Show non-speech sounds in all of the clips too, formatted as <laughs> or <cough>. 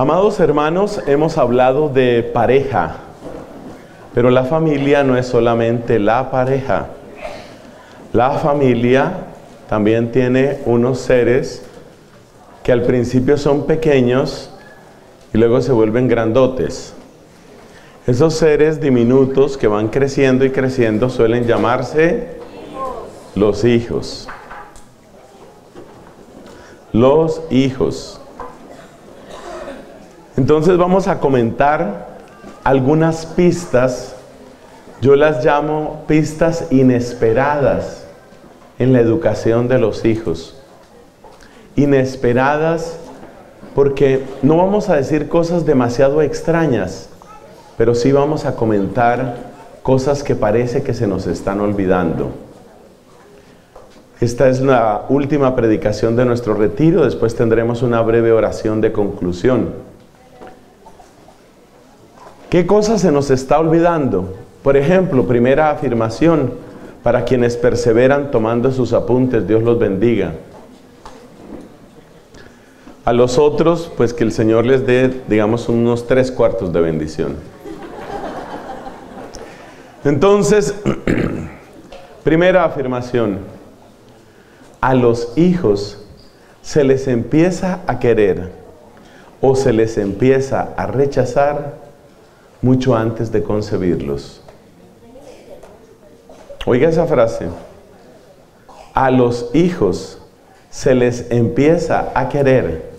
Amados hermanos, hemos hablado de pareja, pero la familia no es solamente la pareja. La familia también tiene unos seres que al principio son pequeños y luego se vuelven grandotes. Esos seres diminutos que van creciendo y creciendo suelen llamarse los hijos. Los hijos. Entonces vamos a comentar algunas pistas, yo las llamo pistas inesperadas en la educación de los hijos. Inesperadas porque no vamos a decir cosas demasiado extrañas, pero sí vamos a comentar cosas que parece que se nos están olvidando. Esta es la última predicación de nuestro retiro, después tendremos una breve oración de conclusión. ¿Qué cosa se nos está olvidando? Por ejemplo, primera afirmación, para quienes perseveran tomando sus apuntes, Dios los bendiga. A los otros, pues que el Señor les dé, digamos, unos tres cuartos de bendición. Entonces, <clears throat> primera afirmación, a los hijos se les empieza a querer o se les empieza a rechazar mucho antes de concebirlos. Oiga esa frase. A los hijos se les empieza a querer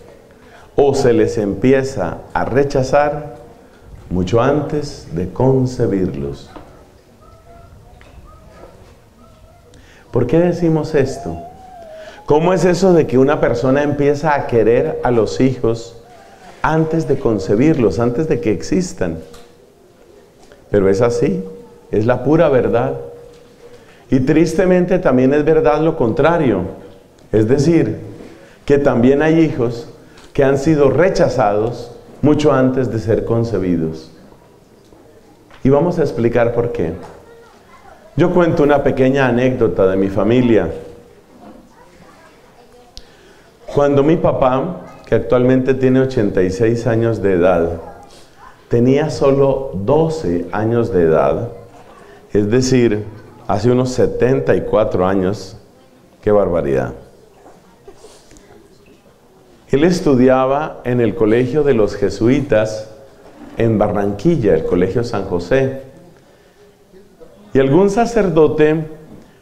o se les empieza a rechazar mucho antes de concebirlos. ¿Por qué decimos esto? ¿Cómo es eso de que una persona empieza a querer a los hijos antes de concebirlos, antes de que existan? Pero es así, es la pura verdad. Y tristemente también es verdad lo contrario. Es decir, que también hay hijos que han sido rechazados mucho antes de ser concebidos. Y vamos a explicar por qué. Yo cuento una pequeña anécdota de mi familia. Cuando mi papá, que actualmente tiene 86 años de edad, tenía solo 12 años de edad, es decir, hace unos 74 años, qué barbaridad. Él estudiaba en el colegio de los jesuitas en Barranquilla, el colegio San José. Y algún sacerdote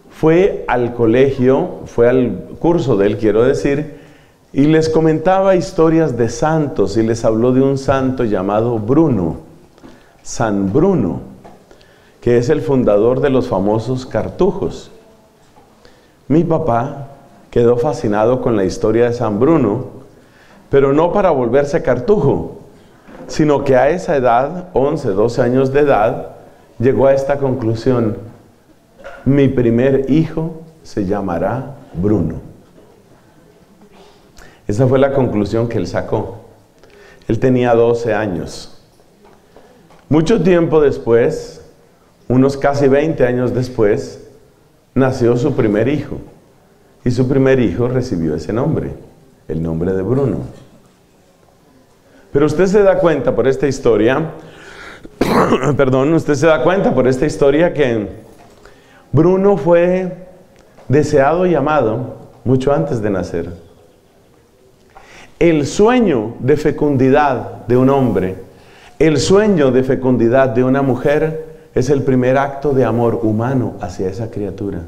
fue al colegio, fue al curso de él, quiero decir, y les comentaba historias de santos y les habló de un santo llamado Bruno, San Bruno, que es el fundador de los famosos cartujos. Mi papá quedó fascinado con la historia de San Bruno, pero no para volverse cartujo, sino que a esa edad, 11, 12 años de edad, llegó a esta conclusión, mi primer hijo se llamará Bruno. Esa fue la conclusión que él sacó. Él tenía 12 años. Mucho tiempo después, unos casi 20 años después, nació su primer hijo. Y su primer hijo recibió ese nombre, el nombre de Bruno. Pero usted se da cuenta por esta historia, <coughs> perdón, usted se da cuenta por esta historia que Bruno fue deseado y amado mucho antes de nacer. El sueño de fecundidad de un hombre, el sueño de fecundidad de una mujer es el primer acto de amor humano hacia esa criatura.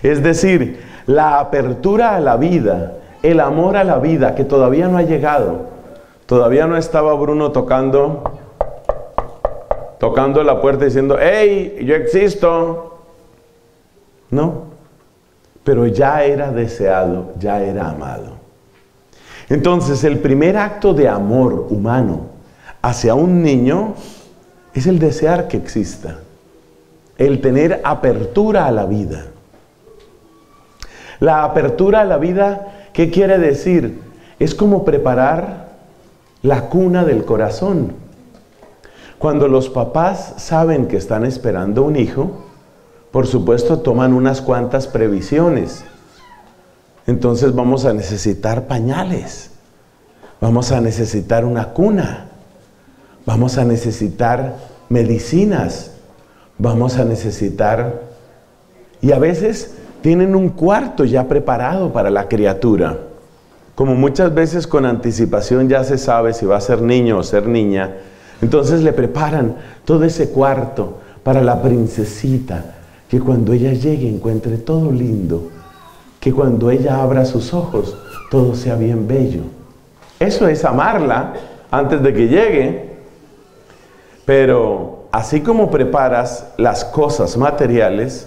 Es decir, la apertura a la vida, el amor a la vida que todavía no ha llegado. Todavía no estaba Bruno tocando tocando la puerta diciendo, "Hey, yo existo." No. Pero ya era deseado, ya era amado. Entonces, el primer acto de amor humano hacia un niño es el desear que exista, el tener apertura a la vida. La apertura a la vida, ¿qué quiere decir? Es como preparar la cuna del corazón. Cuando los papás saben que están esperando un hijo, por supuesto toman unas cuantas previsiones. Entonces vamos a necesitar pañales, vamos a necesitar una cuna, vamos a necesitar medicinas, vamos a necesitar... Y a veces tienen un cuarto ya preparado para la criatura. Como muchas veces con anticipación ya se sabe si va a ser niño o ser niña, entonces le preparan todo ese cuarto para la princesita, que cuando ella llegue encuentre todo lindo, que cuando ella abra sus ojos todo sea bien bello. Eso es amarla antes de que llegue. Pero así como preparas las cosas materiales,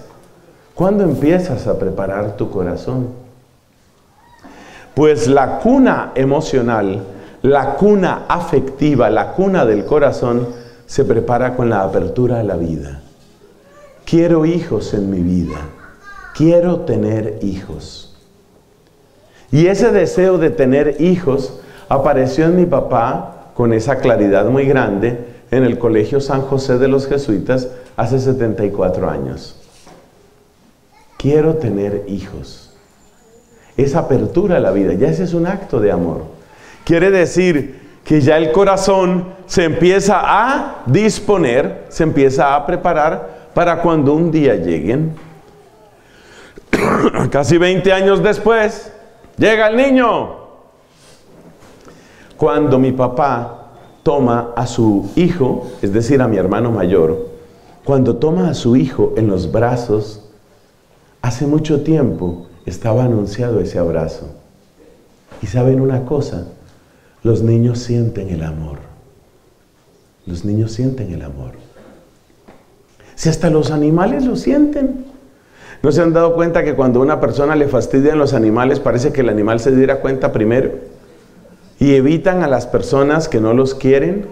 ¿cuándo empiezas a preparar tu corazón? Pues la cuna emocional, la cuna afectiva, la cuna del corazón, se prepara con la apertura a la vida. Quiero hijos en mi vida. Quiero tener hijos. Y ese deseo de tener hijos apareció en mi papá con esa claridad muy grande en el Colegio San José de los Jesuitas hace 74 años. Quiero tener hijos. Esa apertura a la vida, ya ese es un acto de amor. Quiere decir que ya el corazón se empieza a disponer, se empieza a preparar para cuando un día lleguen, <coughs> casi 20 años después, llega el niño. Cuando mi papá toma a su hijo, es decir, a mi hermano mayor, cuando toma a su hijo en los brazos, hace mucho tiempo estaba anunciado ese abrazo. Y saben una cosa, los niños sienten el amor. Los niños sienten el amor. Si hasta los animales lo sienten. ¿No se han dado cuenta que cuando a una persona le fastidian los animales parece que el animal se diera cuenta primero? Y evitan a las personas que no los quieren.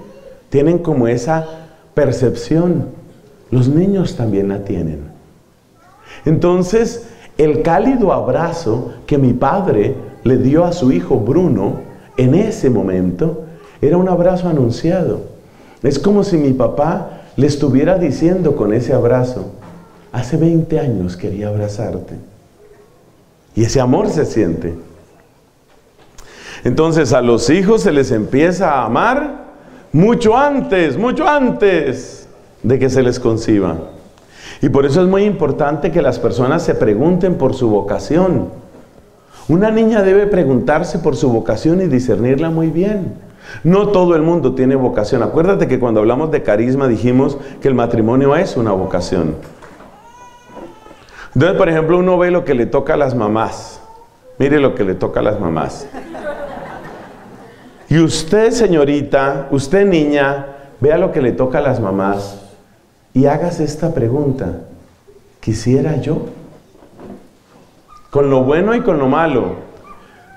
Tienen como esa percepción. Los niños también la tienen. Entonces, el cálido abrazo que mi padre le dio a su hijo Bruno en ese momento era un abrazo anunciado. Es como si mi papá le estuviera diciendo con ese abrazo, hace 20 años quería abrazarte. Y ese amor se siente. Entonces a los hijos se les empieza a amar mucho antes, mucho antes de que se les conciba. Y por eso es muy importante que las personas se pregunten por su vocación. Una niña debe preguntarse por su vocación y discernirla muy bien. No todo el mundo tiene vocación. Acuérdate que cuando hablamos de carisma dijimos que el matrimonio es una vocación. Entonces, por ejemplo, uno ve lo que le toca a las mamás. Mire lo que le toca a las mamás. Y usted, señorita, usted, niña, vea lo que le toca a las mamás y hágase esta pregunta. ¿Quisiera yo? Con lo bueno y con lo malo,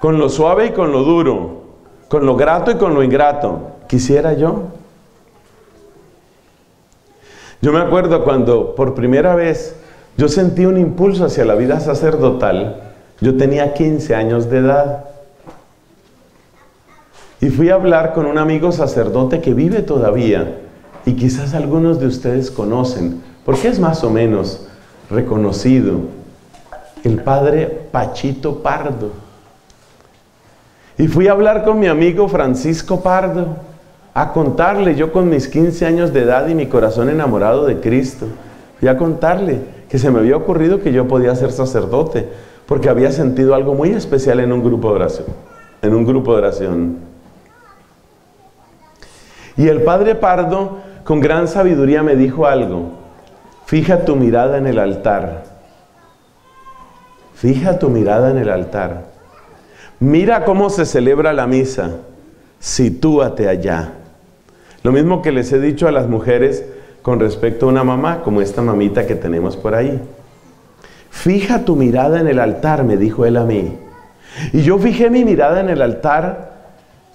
con lo suave y con lo duro, con lo grato y con lo ingrato. Quisiera yo. Yo me acuerdo cuando por primera vez yo sentí un impulso hacia la vida sacerdotal. Yo tenía 15 años de edad. Y fui a hablar con un amigo sacerdote que vive todavía y quizás algunos de ustedes conocen, porque es más o menos reconocido, el padre Pachito Pardo. Y fui a hablar con mi amigo Francisco Pardo, a contarle, yo con mis 15 años de edad y mi corazón enamorado de Cristo, fui a contarle que se me había ocurrido que yo podía ser sacerdote, porque había sentido algo muy especial en un grupo de oración, en un grupo de oración. Y el padre Pardo, con gran sabiduría, me dijo algo, fija tu mirada en el altar, fija tu mirada en el altar. Mira cómo se celebra la misa. Sitúate allá. Lo mismo que les he dicho a las mujeres con respecto a una mamá, como esta mamita que tenemos por ahí. Fija tu mirada en el altar, me dijo él a mí. Y yo fijé mi mirada en el altar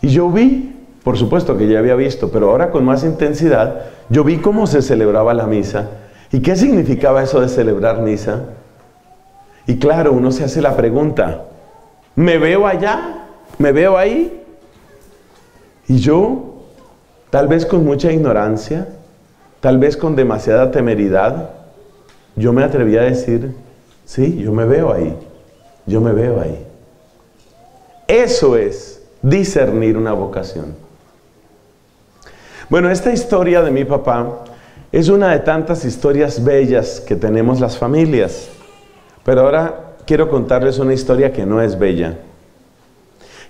y yo vi por supuesto que ya había visto, pero ahora con más intensidad, yo vi cómo se celebraba la misa. ¿Y qué significaba eso de celebrar misa? Y claro, uno se hace la pregunta, ¿me veo allá? ¿Me veo ahí? Y yo, tal vez con mucha ignorancia, tal vez con demasiada temeridad, yo me atreví a decir, sí, yo me veo ahí, yo me veo ahí. Eso es discernir una vocación. Bueno, esta historia de mi papá es una de tantas historias bellas que tenemos las familias. Pero ahora quiero contarles una historia que no es bella.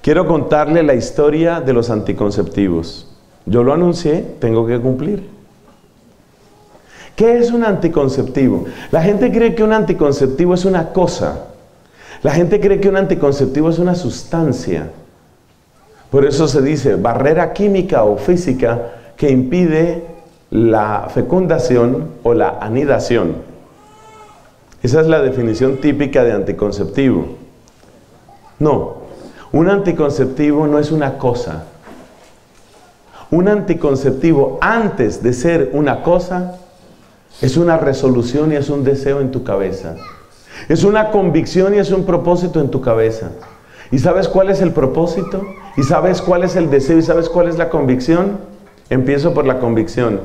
Quiero contarle la historia de los anticonceptivos. Yo lo anuncié, tengo que cumplir. ¿Qué es un anticonceptivo? La gente cree que un anticonceptivo es una cosa. La gente cree que un anticonceptivo es una sustancia. Por eso se dice barrera química o física que impide la fecundación o la anidación. Esa es la definición típica de anticonceptivo. No, un anticonceptivo no es una cosa. Un anticonceptivo antes de ser una cosa es una resolución y es un deseo en tu cabeza. Es una convicción y es un propósito en tu cabeza. ¿Y sabes cuál es el propósito? ¿Y sabes cuál es el deseo? ¿Y sabes cuál es la convicción? Empiezo por la convicción.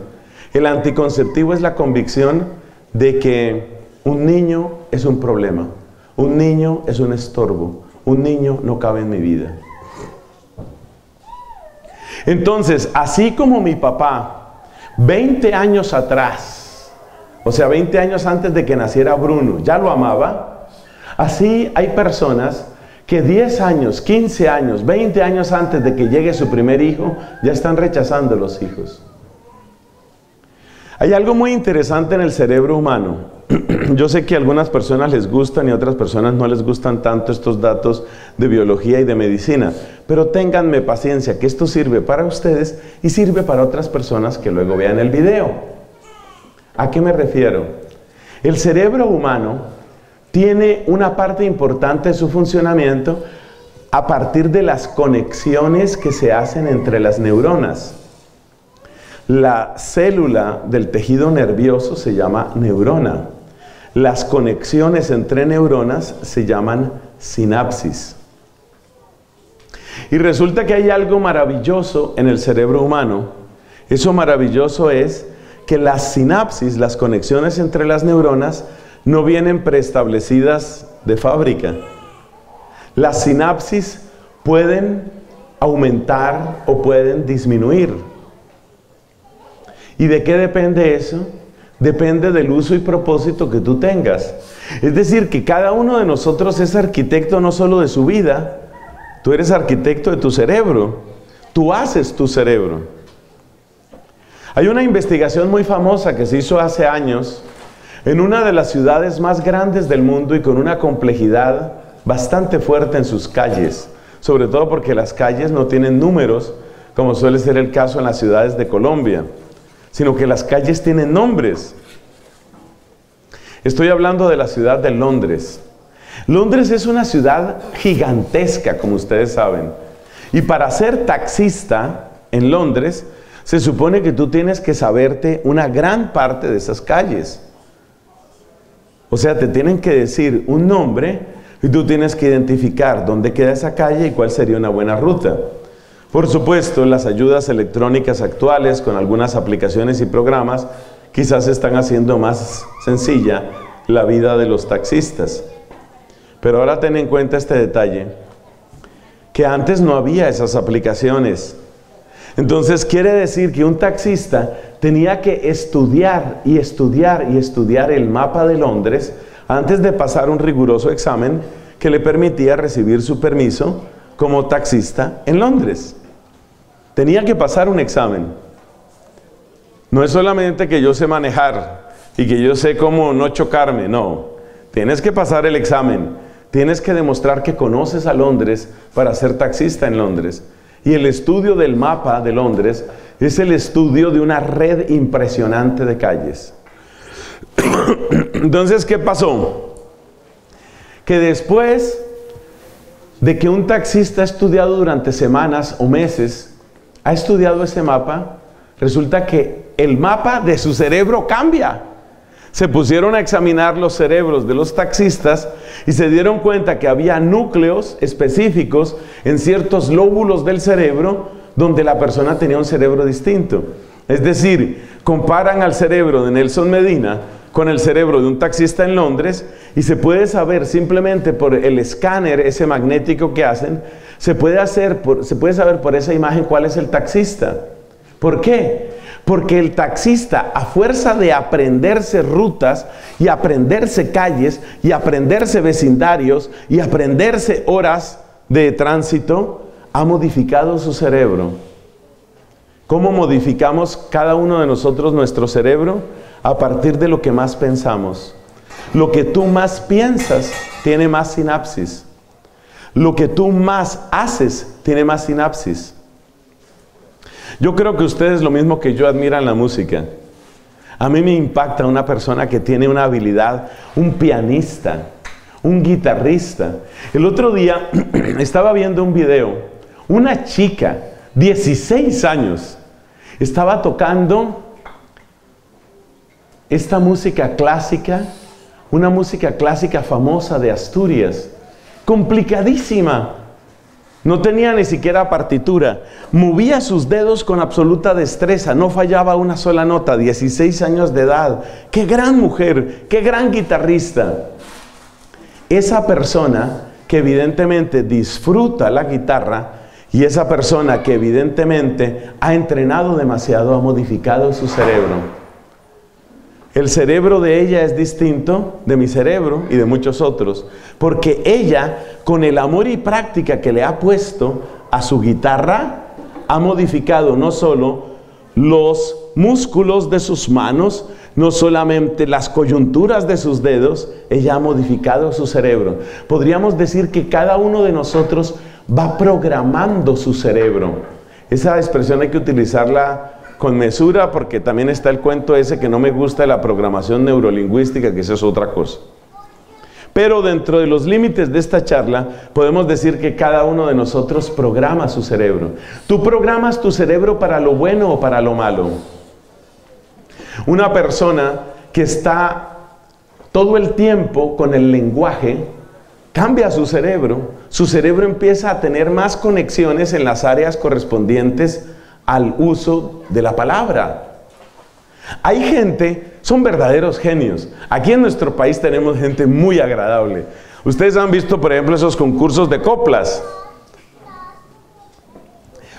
El anticonceptivo es la convicción de que un niño es un problema, un niño es un estorbo, un niño no cabe en mi vida. Entonces, así como mi papá, 20 años atrás, o sea, 20 años antes de que naciera Bruno, ya lo amaba, así hay personas que 10 años, 15 años, 20 años antes de que llegue su primer hijo, ya están rechazando los hijos. Hay algo muy interesante en el cerebro humano. <clears throat> Yo sé que a algunas personas les gustan y a otras personas no les gustan tanto estos datos de biología y de medicina, pero ténganme paciencia que esto sirve para ustedes y sirve para otras personas que luego vean el video. ¿A qué me refiero? El cerebro humano tiene una parte importante de su funcionamiento a partir de las conexiones que se hacen entre las neuronas. La célula del tejido nervioso se llama neurona. Las conexiones entre neuronas se llaman sinapsis. Y resulta que hay algo maravilloso en el cerebro humano. Eso maravilloso es que las sinapsis, las conexiones entre las neuronas, no vienen preestablecidas de fábrica. Las sinapsis pueden aumentar o pueden disminuir. ¿Y de qué depende eso? Depende del uso y propósito que tú tengas. Es decir, que cada uno de nosotros es arquitecto no solo de su vida, tú eres arquitecto de tu cerebro, tú haces tu cerebro. Hay una investigación muy famosa que se hizo hace años en una de las ciudades más grandes del mundo y con una complejidad bastante fuerte en sus calles, sobre todo porque las calles no tienen números, como suele ser el caso en las ciudades de Colombia, sino que las calles tienen nombres. Estoy hablando de la ciudad de Londres. Londres es una ciudad gigantesca, como ustedes saben. Y para ser taxista en Londres, se supone que tú tienes que saberte una gran parte de esas calles. O sea, te tienen que decir un nombre y tú tienes que identificar dónde queda esa calle y cuál sería una buena ruta. Por supuesto, las ayudas electrónicas actuales con algunas aplicaciones y programas quizás están haciendo más sencilla la vida de los taxistas. Pero ahora ten en cuenta este detalle, que antes no había esas aplicaciones. Entonces quiere decir que un taxista tenía que estudiar y estudiar y estudiar el mapa de Londres antes de pasar un riguroso examen que le permitía recibir su permiso como taxista en Londres. Tenía que pasar un examen. No es solamente que yo sé manejar y que yo sé cómo no chocarme, no. Tienes que pasar el examen. Tienes que demostrar que conoces a Londres para ser taxista en Londres. Y el estudio del mapa de Londres es el estudio de una red impresionante de calles. Entonces, ¿qué pasó? Que después de que un taxista ha estudiado durante semanas o meses ha estudiado ese mapa, resulta que el mapa de su cerebro cambia. Se pusieron a examinar los cerebros de los taxistas y se dieron cuenta que había núcleos específicos en ciertos lóbulos del cerebro donde la persona tenía un cerebro distinto. Es decir, comparan al cerebro de Nelson Medina con el cerebro de un taxista en Londres y se puede saber simplemente por el escáner, ese magnético que hacen, se puede, hacer se puede saber por esa imagen cuál es el taxista. ¿Por qué? Porque el taxista, a fuerza de aprenderse rutas y aprenderse calles y aprenderse vecindarios y aprenderse horas de tránsito, ha modificado su cerebro. ¿Cómo modificamos cada uno de nosotros nuestro cerebro? A partir de lo que más pensamos. Lo que tú más piensas tiene más sinapsis. Lo que tú más haces tiene más sinapsis. Yo creo que ustedes lo mismo que yo admiran la música. A mí me impacta una persona que tiene una habilidad, un pianista, un guitarrista. El otro día <clears throat> estaba viendo un video, una chica, 16 años, estaba tocando esta música clásica, una música clásica famosa de Asturias, complicadísima, no tenía ni siquiera partitura. Movía sus dedos con absoluta destreza. No fallaba una sola nota. 16 años de edad. Qué gran mujer. Qué gran guitarrista. Esa persona que evidentemente disfruta la guitarra y esa persona que evidentemente ha entrenado demasiado, ha modificado su cerebro. El cerebro de ella es distinto de mi cerebro y de muchos otros, porque ella, con el amor y práctica que le ha puesto a su guitarra, ha modificado no solo los músculos de sus manos, no solamente las coyunturas de sus dedos, ella ha modificado su cerebro. Podríamos decir que cada uno de nosotros va programando su cerebro. Esa expresión hay que utilizarla con mesura, porque también está el cuento ese que no me gusta de la programación neurolingüística, que eso es otra cosa. Pero dentro de los límites de esta charla, podemos decir que cada uno de nosotros programa su cerebro. Tú programas tu cerebro para lo bueno o para lo malo. Una persona que está todo el tiempo con el lenguaje, cambia su cerebro. Su cerebro empieza a tener más conexiones en las áreas correspondientes al uso de la palabra. Hay gente, son verdaderos genios. Aquí en nuestro país tenemos gente muy agradable. Ustedes han visto, por ejemplo, esos concursos de coplas.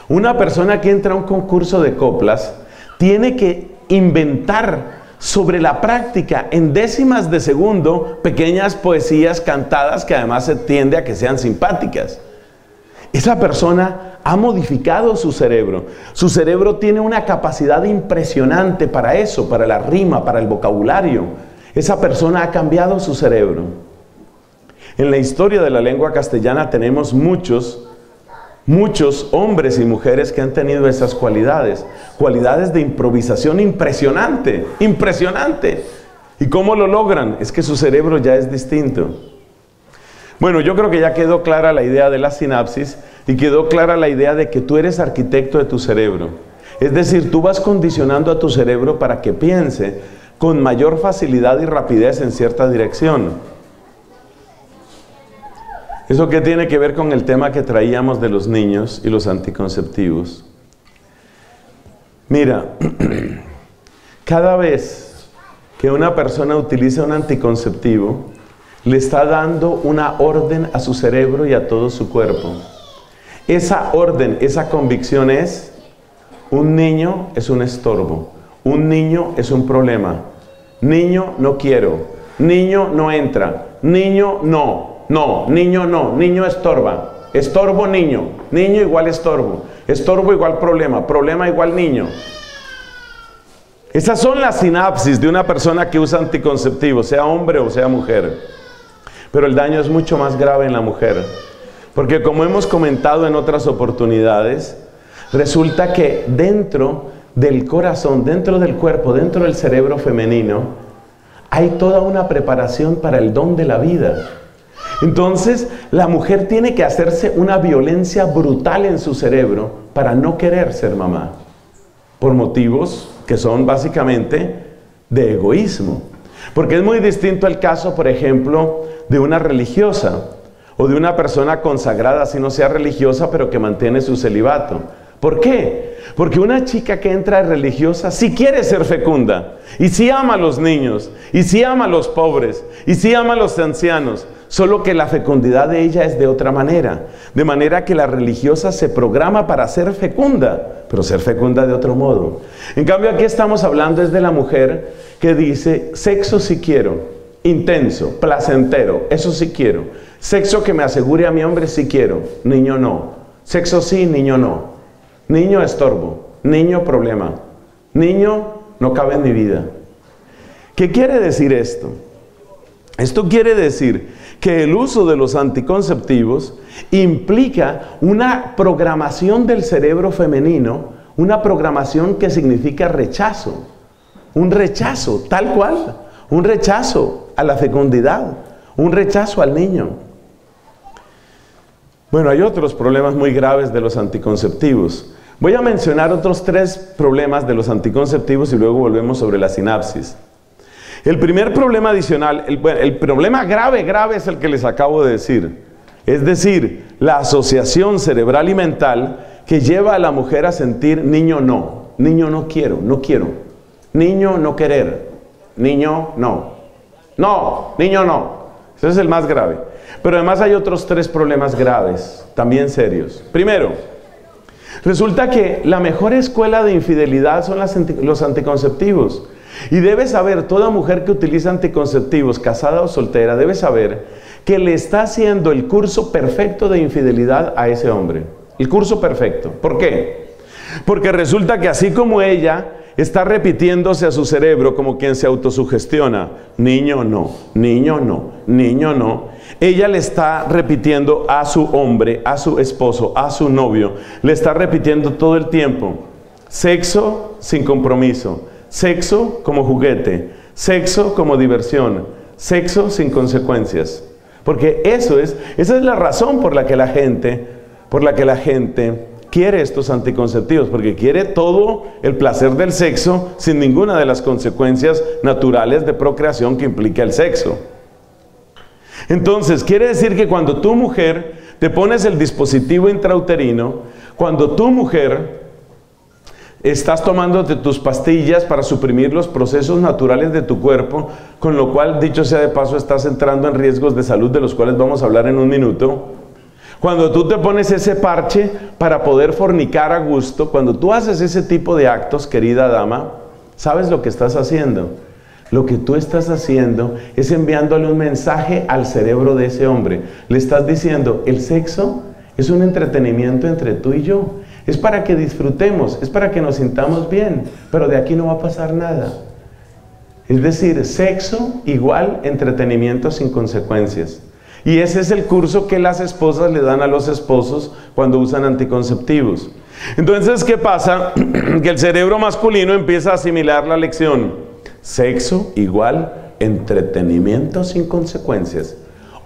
Una persona que entra a un concurso de coplas tiene que inventar sobre la práctica en décimas de segundo pequeñas poesías cantadas que además se tiende a que sean simpáticas. Esa persona ha modificado su cerebro. Su cerebro tiene una capacidad impresionante para eso, para la rima, para el vocabulario. Esa persona ha cambiado su cerebro. En la historia de la lengua castellana tenemos muchos, muchos hombres y mujeres que han tenido esas cualidades. Cualidades de improvisación impresionante, impresionante. ¿Y cómo lo logran? Es que su cerebro ya es distinto. Bueno, yo creo que ya quedó clara la idea de la sinapsis y quedó clara la idea de que tú eres arquitecto de tu cerebro. Es decir, tú vas condicionando a tu cerebro para que piense con mayor facilidad y rapidez en cierta dirección. ¿Eso qué tiene que ver con el tema que traíamos de los niños y los anticonceptivos? Mira, <clears throat> cada vez que una persona utiliza un anticonceptivo, le está dando una orden a su cerebro y a todo su cuerpo. Esa orden, esa convicción es, un niño es un estorbo, un niño es un problema, niño no quiero, niño no entra, niño no, no, niño no, niño estorba, estorbo niño, niño igual estorbo, estorbo igual problema, problema igual niño. Esas son las sinapsis de una persona que usa anticonceptivos, sea hombre o sea mujer. Pero el daño es mucho más grave en la mujer. Porque como hemos comentado en otras oportunidades, resulta que dentro del corazón, dentro del cuerpo, dentro del cerebro femenino, hay toda una preparación para el don de la vida. Entonces, la mujer tiene que hacerse una violencia brutal en su cerebro para no querer ser mamá, por motivos que son básicamente de egoísmo. Porque es muy distinto el caso, por ejemplo, de una religiosa o de una persona consagrada, si no sea religiosa, pero que mantiene su celibato. ¿Por qué? Porque una chica que entra religiosa sí quiere ser fecunda, y sí ama a los niños, y sí ama a los pobres, y sí ama a los ancianos, solo que la fecundidad de ella es de otra manera. De manera que la religiosa se programa para ser fecunda, pero ser fecunda de otro modo. En cambio aquí estamos hablando es de la mujer que dice, sexo sí quiero, intenso, placentero, eso sí quiero. Sexo que me asegure a mi hombre sí quiero, niño no. Sexo sí, niño no. Niño estorbo, niño problema, niño no cabe en mi vida. ¿Qué quiere decir esto? Esto quiere decir que el uso de los anticonceptivos implica una programación del cerebro femenino, una programación que significa rechazo, un rechazo tal cual, un rechazo a la fecundidad, un rechazo al niño. Bueno, hay otros problemas muy graves de los anticonceptivos. Voy a mencionar otros tres problemas de los anticonceptivos y luego volvemos sobre la sinapsis. El primer problema adicional, el, problema grave, grave es el que les acabo de decir. Es decir, la asociación cerebral y mental que lleva a la mujer a sentir niño no, niño no quiero, no quiero, niño no querer, niño no, no, niño no. Ese es el más grave. Pero además hay otros tres problemas graves, también serios. Primero, Resulta que la mejor escuela de infidelidad son los anticonceptivos. Y debe saber, toda mujer que utiliza anticonceptivos, casada o soltera, debe saber que le está haciendo el curso perfecto de infidelidad a ese hombre. El curso perfecto. ¿Por qué? Porque resulta que así como ella está repitiéndose a su cerebro como quien se autosugestiona, niño no, niño no, niño no, ella le está repitiendo a su hombre, a su esposo, a su novio, le está repitiendo todo el tiempo, sexo sin compromiso, sexo como juguete, sexo como diversión, sexo sin consecuencias. Porque eso es, esa es la razón por la que la gente, por la que la gente quiere estos anticonceptivos, porque quiere todo el placer del sexo sin ninguna de las consecuencias naturales de procreación que implica el sexo. Entonces, quiere decir que cuando tu mujer te pones el dispositivo intrauterino, cuando tu mujer estás tomándote tus pastillas para suprimir los procesos naturales de tu cuerpo, con lo cual, dicho sea de paso, estás entrando en riesgos de salud de los cuales vamos a hablar en un minuto. Cuando tú te pones ese parche para poder fornicar a gusto, cuando tú haces ese tipo de actos, querida dama, ¿sabes lo que estás haciendo? Lo que tú estás haciendo es enviándole un mensaje al cerebro de ese hombre. Le estás diciendo, el sexo es un entretenimiento entre tú y yo. Es para que disfrutemos, es para que nos sintamos bien, pero de aquí no va a pasar nada. Es decir, sexo igual entretenimiento sin consecuencias. Y ese es el curso que las esposas le dan a los esposos cuando usan anticonceptivos. Entonces, ¿qué pasa? <clears throat> que el cerebro masculino empieza a asimilar la lección. Sexo igual entretenimiento sin consecuencias.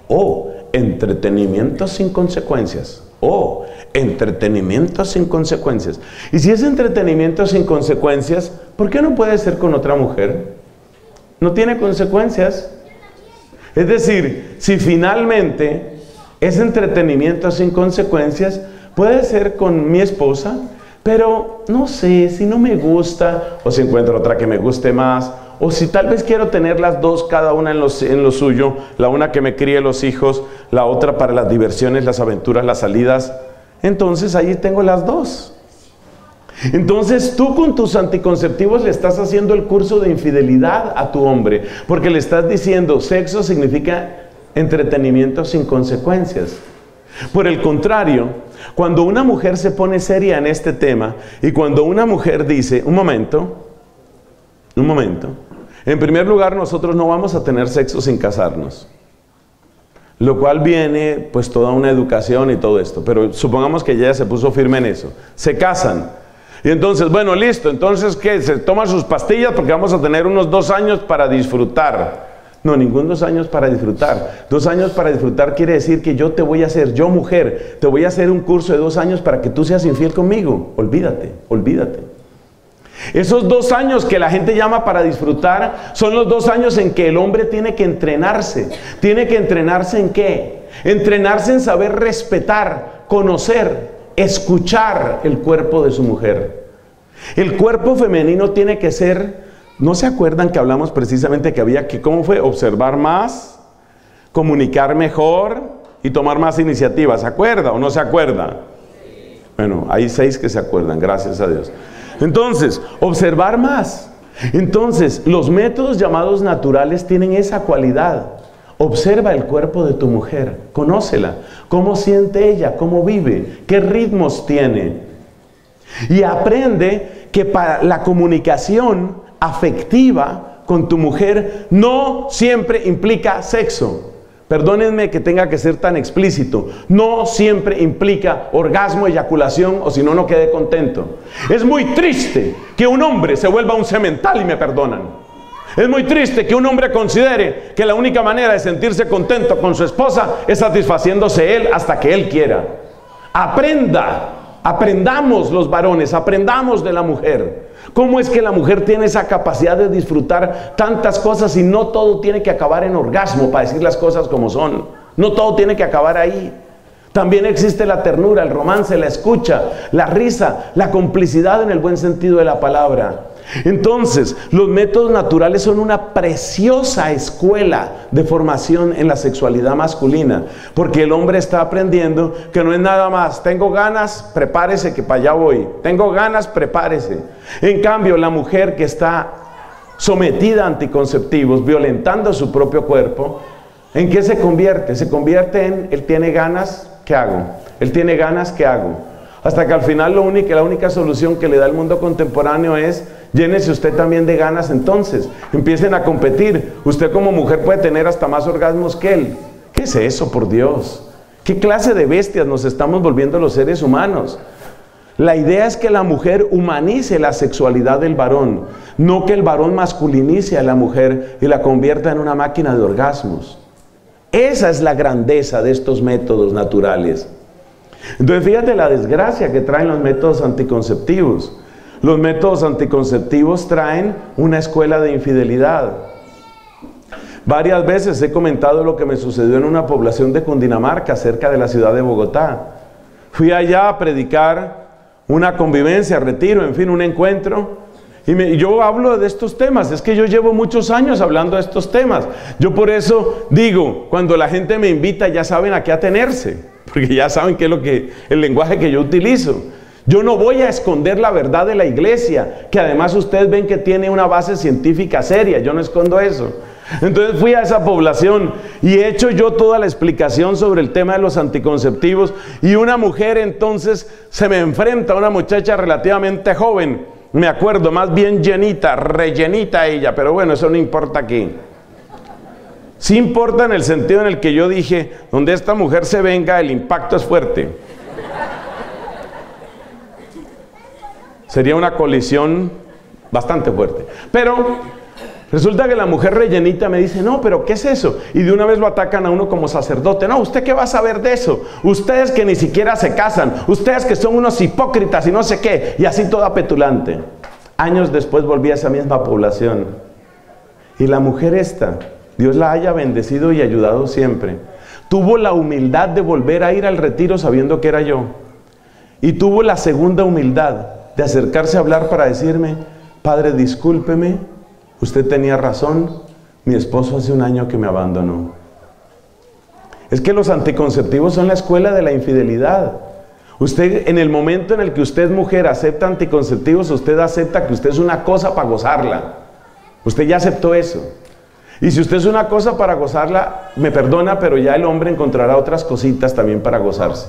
O entretenimiento sin consecuencias. O entretenimiento sin consecuencias. Y si es entretenimiento sin consecuencias, ¿por qué no puede ser con otra mujer? No tiene consecuencias. Es decir, si finalmente es entretenimiento sin consecuencias, puede ser con mi esposa, pero no sé, si no me gusta, o si encuentro otra que me guste más, o si tal vez quiero tener las dos, cada una en, en lo suyo, la una que me críe los hijos, la otra para las diversiones, las aventuras, las salidas, entonces ahí tengo las dos. Entonces tú con tus anticonceptivos le estás haciendo el curso de infidelidad a tu hombre, porque le estás diciendo sexo significa entretenimiento sin consecuencias. Por el contrario, cuando una mujer se pone seria en este tema y cuando una mujer dice, un momento, un momento, en primer lugar nosotros no vamos a tener sexo sin casarnos. Lo cual viene pues toda una educación y todo esto, pero supongamos que ella se puso firme en eso. Se casan, y entonces, bueno, listo, entonces ¿qué? Se toman sus pastillas porque vamos a tener unos dos años para disfrutar. No, ningún dos años para disfrutar. Dos años para disfrutar quiere decir que yo te voy a hacer, yo mujer, te voy a hacer un curso de dos años para que tú seas infiel conmigo. Olvídate, olvídate. Esos dos años que la gente llama para disfrutar son los dos años en que el hombre tiene que entrenarse. ¿Tiene que entrenarse en qué? Entrenarse en saber respetar, conocer, escuchar el cuerpo de su mujer. El cuerpo femenino tiene que ser ¿No se acuerdan que hablamos precisamente que había que, ¿cómo fue? Observar más, comunicar mejor y tomar más iniciativas. ¿Se acuerda o no se acuerda? Bueno, hay seis que se acuerdan, gracias a Dios. Entonces, observar más. Entonces, los métodos llamados naturales tienen esa cualidad. Observa el cuerpo de tu mujer, conócela, cómo siente ella, cómo vive, qué ritmos tiene. Y aprende que para la comunicación afectiva con tu mujer no siempre implica sexo. Perdónenme que tenga que ser tan explícito. No siempre implica orgasmo, eyaculación o si no, no quede contento. Es muy triste que un hombre se vuelva un cemental y me perdonan. Es muy triste que un hombre considere que la única manera de sentirse contento con su esposa es satisfaciéndose él hasta que él quiera. Aprenda, aprendamos los varones, aprendamos de la mujer. ¿Cómo es que la mujer tiene esa capacidad de disfrutar tantas cosas y no todo tiene que acabar en orgasmo para decir las cosas como son? No todo tiene que acabar ahí. También existe la ternura, el romance, la escucha, la risa, la complicidad en el buen sentido de la palabra. Entonces, los métodos naturales son una preciosa escuela de formación en la sexualidad masculina, porque el hombre está aprendiendo que no es nada más, tengo ganas, prepárese que para allá voy, tengo ganas, prepárese. En cambio, la mujer que está sometida a anticonceptivos, violentando su propio cuerpo, ¿en qué se convierte? Se convierte en, él tiene ganas, ¿qué hago? Él tiene ganas, ¿qué hago? Hasta que al final la única solución que le da el mundo contemporáneo es llénese usted también de ganas entonces. Empiecen a competir. Usted como mujer puede tener hasta más orgasmos que él. ¿Qué es eso, por Dios? ¿Qué clase de bestias nos estamos volviendo los seres humanos? La idea es que la mujer humanice la sexualidad del varón, no que el varón masculinice a la mujer y la convierta en una máquina de orgasmos. Esa es la grandeza de estos métodos naturales. Entonces fíjate la desgracia que traen los métodos anticonceptivos. Los métodos anticonceptivos traen una escuela de infidelidad. Varias veces he comentado lo que me sucedió en una población de Cundinamarca, cerca de la ciudad de Bogotá. Fui allá a predicar una convivencia, retiro, en fin, un encuentro. Y, yo hablo de estos temas, es que yo llevo muchos años hablando de estos temas. Yo por eso digo, cuando la gente me invita ya saben a qué atenerse porque ya saben qué es lo que el lenguaje que yo utilizo. Yo no voy a esconder la verdad de la iglesia, que además ustedes ven que tiene una base científica seria, yo no escondo eso. Entonces fui a esa población y he hecho yo toda la explicación sobre el tema de los anticonceptivos y una mujer entonces se me enfrenta a una muchacha relativamente joven, me acuerdo, más bien llenita, rellenita ella, pero bueno, eso no importa aquí. Sí importa en el sentido en el que yo dije, donde esta mujer se venga, el impacto es fuerte. Sería una colisión bastante fuerte. Pero resulta que la mujer rellenita me dice, no, pero ¿qué es eso? Y de una vez lo atacan a uno como sacerdote. No, ¿usted qué va a saber de eso? Ustedes que ni siquiera se casan, ustedes que son unos hipócritas y no sé qué, y así toda petulante. Años después volví a esa misma población. Y la mujer esta Dios la haya bendecido y ayudado siempre. Tuvo la humildad de volver a ir al retiro sabiendo que era yo. Y tuvo la segunda humildad de acercarse a hablar para decirme, Padre, discúlpeme, usted tenía razón, mi esposo hace un año que me abandonó. Es que los anticonceptivos son la escuela de la infidelidad. Usted, en el momento en el que usted, mujer, acepta anticonceptivos, usted acepta que usted es una cosa para gozarla. Usted ya aceptó eso. Y si usted es una cosa para gozarla, me perdona, pero ya el hombre encontrará otras cositas también para gozarse.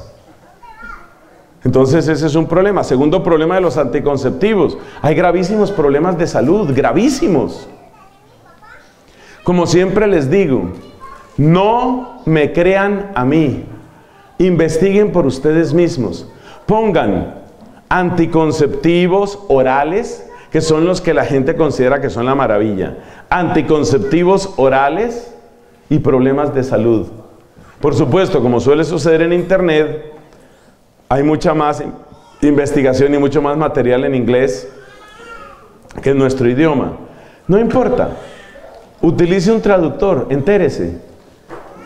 Entonces ese es un problema. Segundo problema de los anticonceptivos. Hay gravísimos problemas de salud, gravísimos. Como siempre les digo, no me crean a mí. Investiguen por ustedes mismos. Pongan anticonceptivos orales que son los que la gente considera que son la maravilla. Anticonceptivos orales y problemas de salud. Por supuesto, como suele suceder en Internet, hay mucha más investigación y mucho más material en inglés que en nuestro idioma. No importa, utilice un traductor, entérese.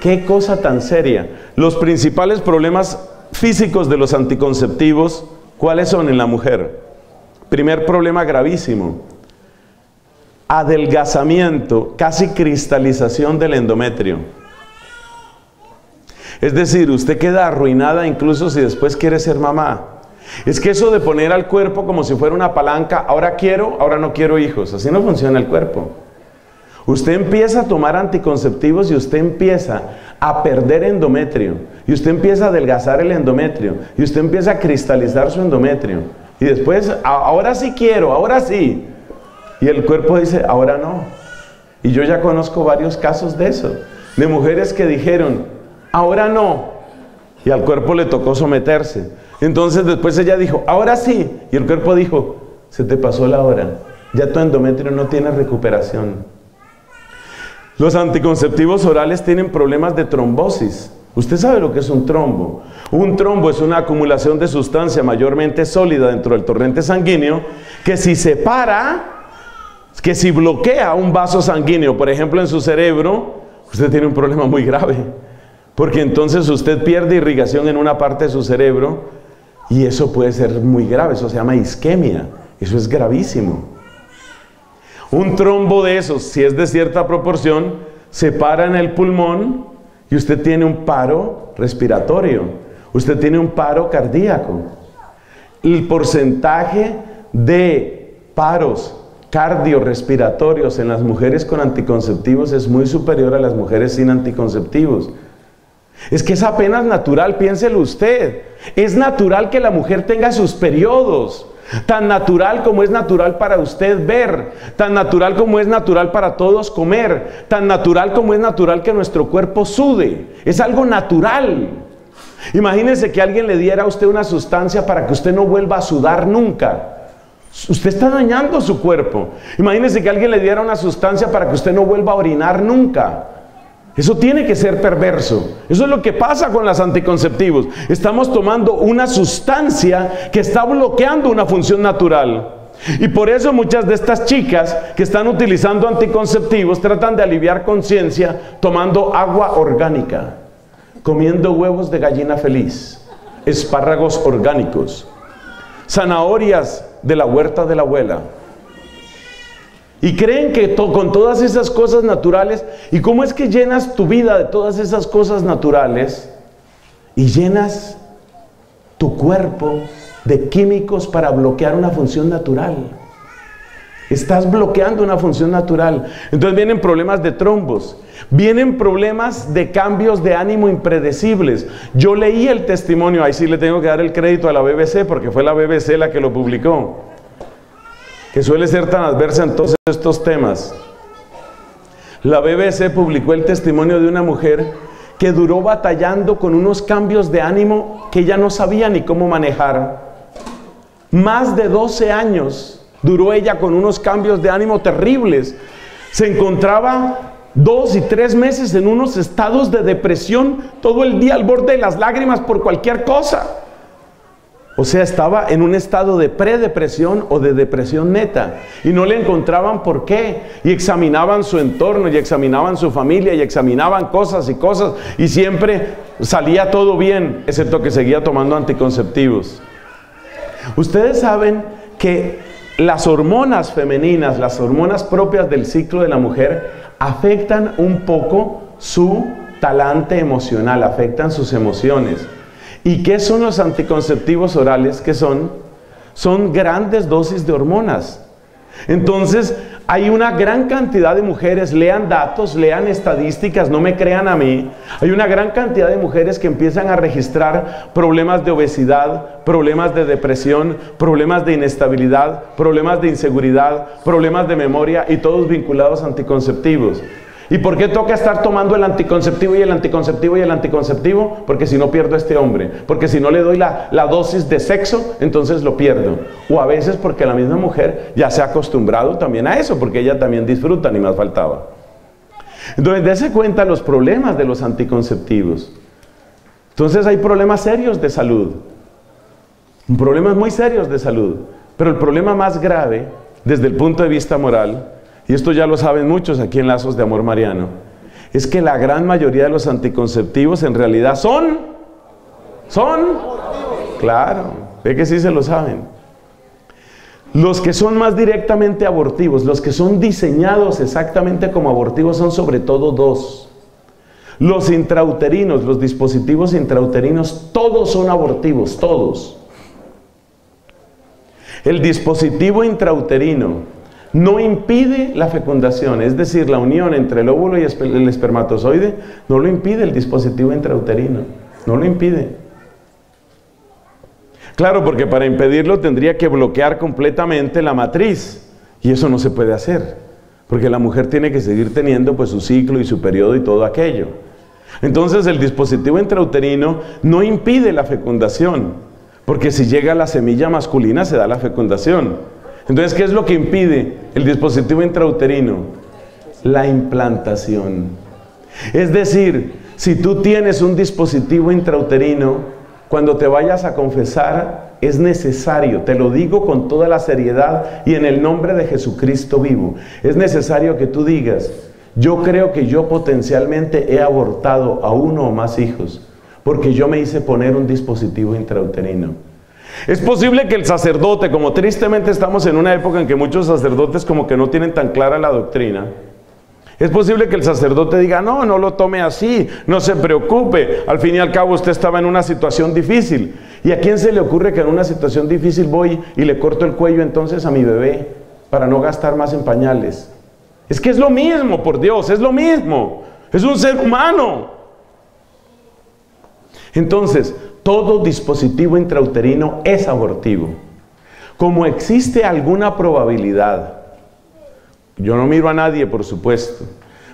Qué cosa tan seria. Los principales problemas físicos de los anticonceptivos, ¿cuáles son en la mujer? Primer problema gravísimo, adelgazamiento, casi cristalización del endometrio. Es decir, usted queda arruinada incluso si después quiere ser mamá. Es que eso de poner al cuerpo como si fuera una palanca, ahora quiero, ahora no quiero hijos, así no funciona el cuerpo. Usted empieza a tomar anticonceptivos y usted empieza a perder endometrio. Y usted empieza a adelgazar el endometrio. Y usted empieza a cristalizar su endometrio. Y después, ahora sí quiero, ahora sí. Y el cuerpo dice, ahora no. Y yo ya conozco varios casos de eso. De mujeres que dijeron, ahora no. Y al cuerpo le tocó someterse. Entonces después ella dijo, ahora sí. Y el cuerpo dijo, se te pasó la hora. Ya tu endometrio no tiene recuperación. Los anticonceptivos orales tienen problemas de trombosis. Usted sabe lo que es un trombo. Un trombo es una acumulación de sustancia mayormente sólida dentro del torrente sanguíneo que si se para, que si bloquea un vaso sanguíneo, por ejemplo en su cerebro, usted tiene un problema muy grave. Porque entonces usted pierde irrigación en una parte de su cerebro y eso puede ser muy grave. Eso se llama isquemia. Eso es gravísimo. Un trombo de esos, si es de cierta proporción, se para en el pulmón y usted tiene un paro respiratorio, usted tiene un paro cardíaco. El porcentaje de paros cardiorrespiratorios en las mujeres con anticonceptivos es muy superior a las mujeres sin anticonceptivos. Es que es apenas natural, piénselo usted. Es natural que la mujer tenga sus periodos. Tan natural como es natural para usted ver, tan natural como es natural para todos comer, tan natural como es natural que nuestro cuerpo sude. Es algo natural. Imagínese que alguien le diera a usted una sustancia para que usted no vuelva a sudar nunca. Usted está dañando su cuerpo. Imagínese que alguien le diera una sustancia para que usted no vuelva a orinar nunca. Eso tiene que ser perverso. Eso es lo que pasa con los anticonceptivos. Estamos tomando una sustancia que está bloqueando una función natural. Y por eso muchas de estas chicas que están utilizando anticonceptivos tratan de aliviar conciencia tomando agua orgánica, comiendo huevos de gallina feliz, espárragos orgánicos, zanahorias de la huerta de la abuela, y creen que con todas esas cosas naturales, ¿y cómo es que llenas tu vida de todas esas cosas naturales? Y llenas tu cuerpo de químicos para bloquear una función natural. Estás bloqueando una función natural. Entonces vienen problemas de trombos, vienen problemas de cambios de ánimo impredecibles. Yo leí el testimonio, ahí sí le tengo que dar el crédito a la BBC porque fue la BBC la que lo publicó que suele ser tan adversa en todos estos temas. La BBC publicó el testimonio de una mujer que duró batallando con unos cambios de ánimo que ella no sabía ni cómo manejar. Más de 12 años duró ella con unos cambios de ánimo terribles. Se encontraba dos y tres meses en unos estados de depresión, todo el día al borde de las lágrimas por cualquier cosa. O sea, estaba en un estado de predepresión o de depresión neta. Y no le encontraban por qué. Y examinaban su entorno, y examinaban su familia, y examinaban cosas y cosas. Y siempre salía todo bien, excepto que seguía tomando anticonceptivos. Ustedes saben que las hormonas femeninas, las hormonas propias del ciclo de la mujer, afectan un poco su talante emocional, afectan sus emociones. ¿Y qué son los anticonceptivos orales? ¿Qué son? Son grandes dosis de hormonas. Entonces, hay una gran cantidad de mujeres, lean datos, lean estadísticas, no me crean a mí. Hay una gran cantidad de mujeres que empiezan a registrar problemas de obesidad, problemas de depresión, problemas de inestabilidad, problemas de inseguridad, problemas de memoria y todos vinculados a anticonceptivos. ¿Y por qué toca estar tomando el anticonceptivo y el anticonceptivo y el anticonceptivo? Porque si no pierdo a este hombre. Porque si no le doy la, la, dosis de sexo, entonces lo pierdo. O a veces porque la misma mujer ya se ha acostumbrado también a eso, porque ella también disfruta, ni más faltaba. Entonces, dése cuenta los problemas de los anticonceptivos. Entonces hay problemas serios de salud. Problemas muy serios de salud. Pero el problema más grave, desde el punto de vista moral, y esto ya lo saben muchos aquí en Lazos de Amor Mariano, es que la gran mayoría de los anticonceptivos en realidad son, son, claro, ve que sí se lo saben. Los que son más directamente abortivos, los que son diseñados exactamente como abortivos son sobre todo dos. Los intrauterinos, los dispositivos intrauterinos, todos son abortivos, todos. El dispositivo intrauterino no impide la fecundación, es decir, la unión entre el óvulo y el espermatozoide, no lo impide el dispositivo intrauterino, no lo impide. Claro, porque para impedirlo tendría que bloquear completamente la matriz y eso no se puede hacer, porque la mujer tiene que seguir teniendo pues su ciclo y su periodo y todo aquello. Entonces el dispositivo intrauterino no impide la fecundación, porque si llega la semilla masculina se da la fecundación. Entonces, ¿qué es lo que impide el dispositivo intrauterino? La implantación. Es decir, si tú tienes un dispositivo intrauterino, cuando te vayas a confesar, es necesario, te lo digo con toda la seriedad y en el nombre de Jesucristo vivo, es necesario que tú digas, yo creo que yo potencialmente he abortado a uno o más hijos, porque yo me hice poner un dispositivo intrauterino. Es posible que el sacerdote, como tristemente estamos en una época en que muchos sacerdotes como que no tienen tan clara la doctrina, es posible que el sacerdote diga, no, no lo tome así, no se preocupe, al fin y al cabo usted estaba en una situación difícil. ¿Y a quién se le ocurre que en una situación difícil voy y le corto el cuello entonces a mi bebé para no gastar más en pañales? Es que es lo mismo, por Dios, es lo mismo. Es un ser humano. Entonces, todo dispositivo intrauterino es abortivo. Como existe alguna probabilidad, yo no miro a nadie por supuesto,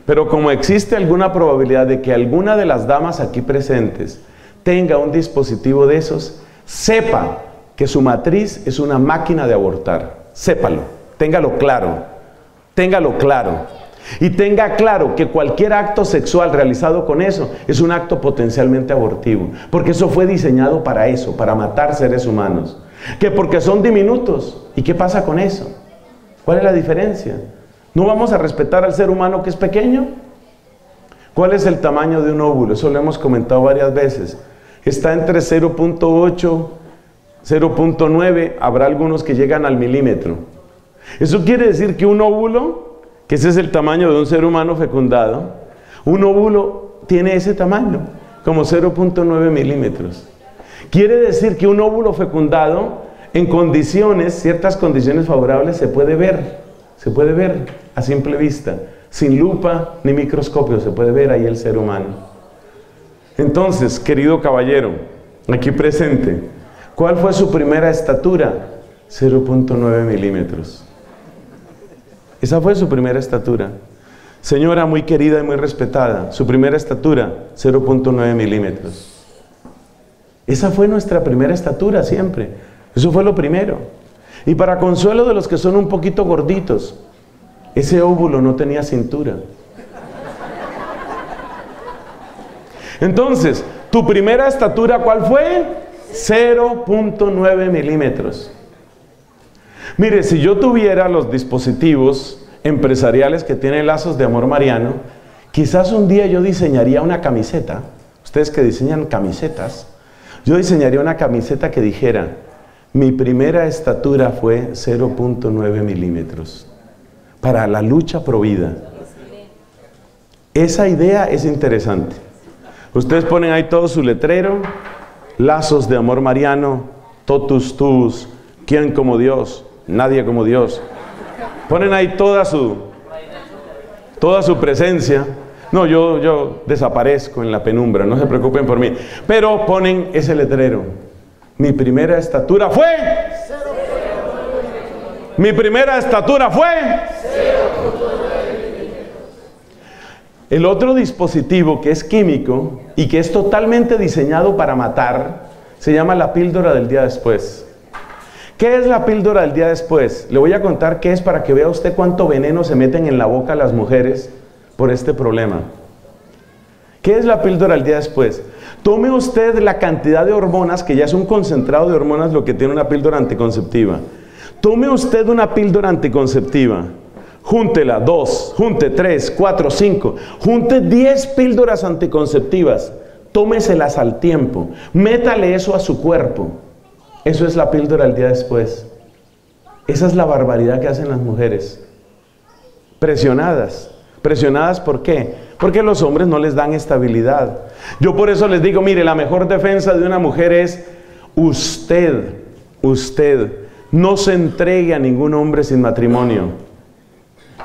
pero como existe alguna probabilidad de que alguna de las damas aquí presentes tenga un dispositivo de esos, sepa que su matriz es una máquina de abortar. Sépalo, téngalo claro, téngalo claro. Y tenga claro que cualquier acto sexual realizado con eso es un acto potencialmente abortivo, porque eso fue diseñado para eso, para matar seres humanos. Que porque son diminutos. ¿Y qué pasa con eso? ¿Cuál es la diferencia? ¿No vamos a respetar al ser humano que es pequeño? ¿Cuál es el tamaño de un óvulo? Eso lo hemos comentado varias veces. Está entre 0.8, 0.9, habrá algunos que llegan al milímetro. Eso quiere decir que un óvulo que ese es el tamaño de un ser humano fecundado, un óvulo tiene ese tamaño, como 0.9 milímetros. Quiere decir que un óvulo fecundado, en condiciones, ciertas condiciones favorables, se puede ver, se puede ver a simple vista, sin lupa ni microscopio, se puede ver ahí el ser humano. Entonces, querido caballero, aquí presente, ¿cuál fue su primera estatura? 0.9 milímetros. Esa fue su primera estatura. Señora muy querida y muy respetada, su primera estatura, 0.9 milímetros. Esa fue nuestra primera estatura siempre. Eso fue lo primero. Y para consuelo de los que son un poquito gorditos, ese óvulo no tenía cintura. Entonces, tu primera estatura, ¿cuál fue? 0.9 milímetros. Mire, si yo tuviera los dispositivos empresariales que tienen lazos de amor mariano, quizás un día yo diseñaría una camiseta, ustedes que diseñan camisetas, yo diseñaría una camiseta que dijera, mi primera estatura fue 0.9 milímetros para la lucha pro vida. Esa idea es interesante. Ustedes ponen ahí todo su letrero, lazos de amor mariano, totus tus, ¿quién como Dios? Nadie como Dios. Ponen ahí toda su, toda su presencia. No, yo, yo desaparezco en la penumbra, no se preocupen por mí. Pero ponen ese letrero. Mi primera estatura fue. Mi primera estatura fue. el otro dispositivo que es químico y que es totalmente diseñado para matar, se llama la píldora del día después. ¿Qué es la píldora del día después? Le voy a contar qué es para que vea usted cuánto veneno se meten en la boca las mujeres por este problema. ¿Qué es la píldora del día después? Tome usted la cantidad de hormonas, que ya es un concentrado de hormonas lo que tiene una píldora anticonceptiva. Tome usted una píldora anticonceptiva. Júntela, dos, junte tres, cuatro, cinco. Junte diez píldoras anticonceptivas. Tómeselas al tiempo. Métale eso a su cuerpo. Eso es la píldora el día después. Esa es la barbaridad que hacen las mujeres. Presionadas. ¿Presionadas por qué? Porque los hombres no les dan estabilidad. Yo por eso les digo, mire, la mejor defensa de una mujer es usted, usted, no se entregue a ningún hombre sin matrimonio.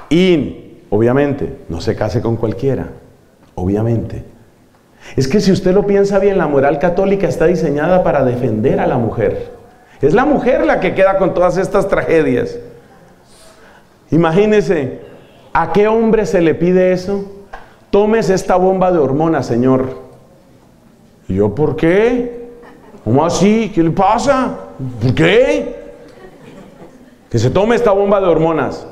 Y, obviamente, no se case con cualquiera, obviamente. Es que si usted lo piensa bien, la moral católica está diseñada para defender a la mujer. Es la mujer la que queda con todas estas tragedias. Imagínese, ¿a qué hombre se le pide eso? Tomes esta bomba de hormonas, Señor. ¿Y yo por qué? ¿Cómo así? ¿Qué le pasa? ¿Por qué? Que se tome esta bomba de hormonas.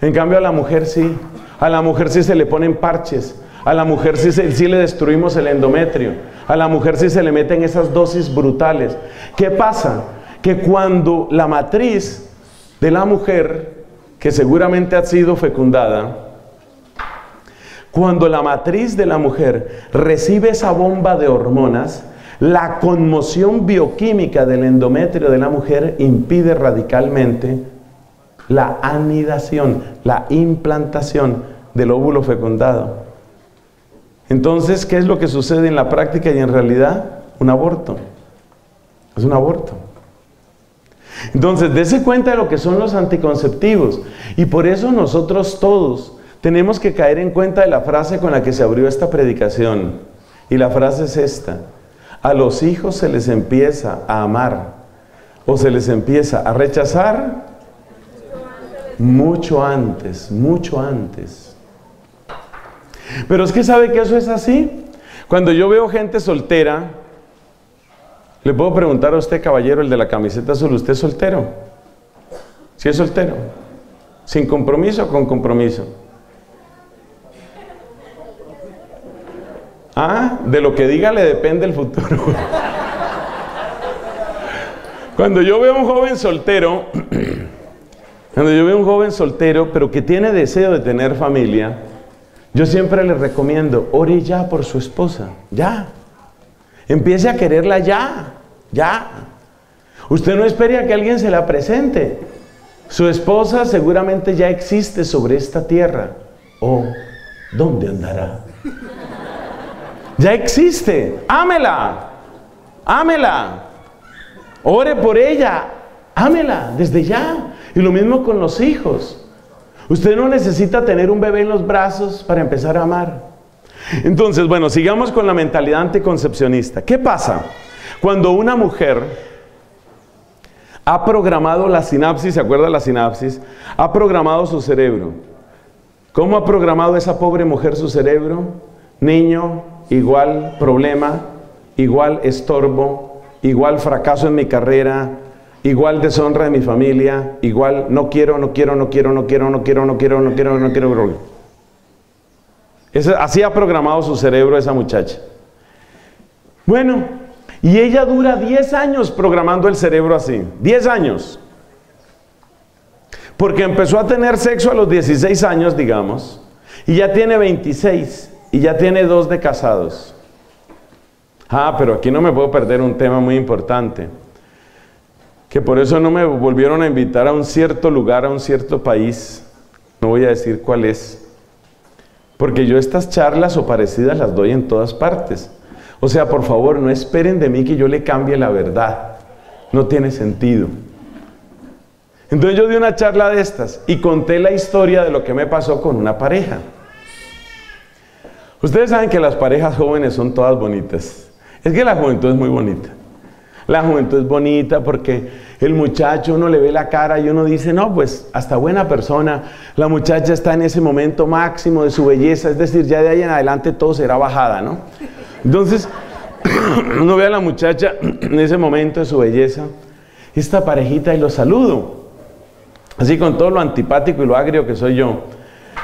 En cambio a la mujer sí. A la mujer sí se le ponen parches. A la mujer sí, le destruimos el endometrio. A la mujer sí se le meten esas dosis brutales. ¿Qué pasa? Que cuando la matriz de la mujer, que seguramente ha sido fecundada, cuando la matriz de la mujer recibe esa bomba de hormonas, la conmoción bioquímica del endometrio de la mujer impide radicalmente la anidación, la implantación del óvulo fecundado. Entonces, ¿qué es lo que sucede en la práctica y en realidad? Un aborto. Es un aborto. Entonces, dése cuenta de lo que son los anticonceptivos. Y por eso nosotros todos tenemos que caer en cuenta de la frase con la que se abrió esta predicación. Y la frase es esta. A los hijos se les empieza a amar o se les empieza a rechazar mucho antes, mucho antes. Pero es que sabe que eso es así. Cuando yo veo gente soltera, le puedo preguntar a usted, caballero, el de la camiseta azul, ¿usted es soltero? Si es soltero, sin compromiso o con compromiso. Ah, de lo que diga le depende el futuro. <laughs> Cuando yo veo a un joven soltero, <clears throat> cuando yo veo a un joven soltero, pero que tiene deseo de tener familia, yo siempre le recomiendo, ore ya por su esposa, ya. Empiece a quererla ya, ya. Usted no espere a que alguien se la presente. Su esposa seguramente ya existe sobre esta tierra. ¿O dónde andará? Ya existe. Ámela. Ámela. Ore por ella. Ámela desde ya. Y lo mismo con los hijos. Usted no necesita tener un bebé en los brazos para empezar a amar. Entonces, bueno, sigamos con la mentalidad anticoncepcionista. ¿Qué pasa? Cuando una mujer ha programado la sinapsis, ¿se acuerda la sinapsis? Ha programado su cerebro. ¿Cómo ha programado esa pobre mujer su cerebro? Niño, igual problema, igual estorbo, igual fracaso en mi carrera, igual deshonra de mi familia, igual no quiero, no quiero, no quiero, no quiero, no quiero, no quiero, no quiero, no quiero. No quiero. así ha programado su cerebro esa muchacha. Bueno, y ella dura 10 años programando el cerebro así, 10 años. Porque empezó a tener sexo a los 16 años, digamos, y ya tiene 26 y ya tiene dos de casados. Ah, pero aquí no me puedo perder un tema muy importante. Que por eso no me volvieron a invitar a un cierto lugar, a un cierto país. No voy a decir cuál es. Porque yo estas charlas o parecidas las doy en todas partes. O sea, por favor, no esperen de mí que yo le cambie la verdad. No tiene sentido. Entonces yo di una charla de estas y conté la historia de lo que me pasó con una pareja. Ustedes saben que las parejas jóvenes son todas bonitas. Es que la juventud es muy bonita. La juventud es bonita porque el muchacho, uno le ve la cara y uno dice, no, pues hasta buena persona, la muchacha está en ese momento máximo de su belleza, es decir, ya de ahí en adelante todo será bajada, ¿no? Entonces, <clears throat> uno ve a la muchacha <clears throat> en ese momento de su belleza, esta parejita y lo saludo, así con todo lo antipático y lo agrio que soy yo,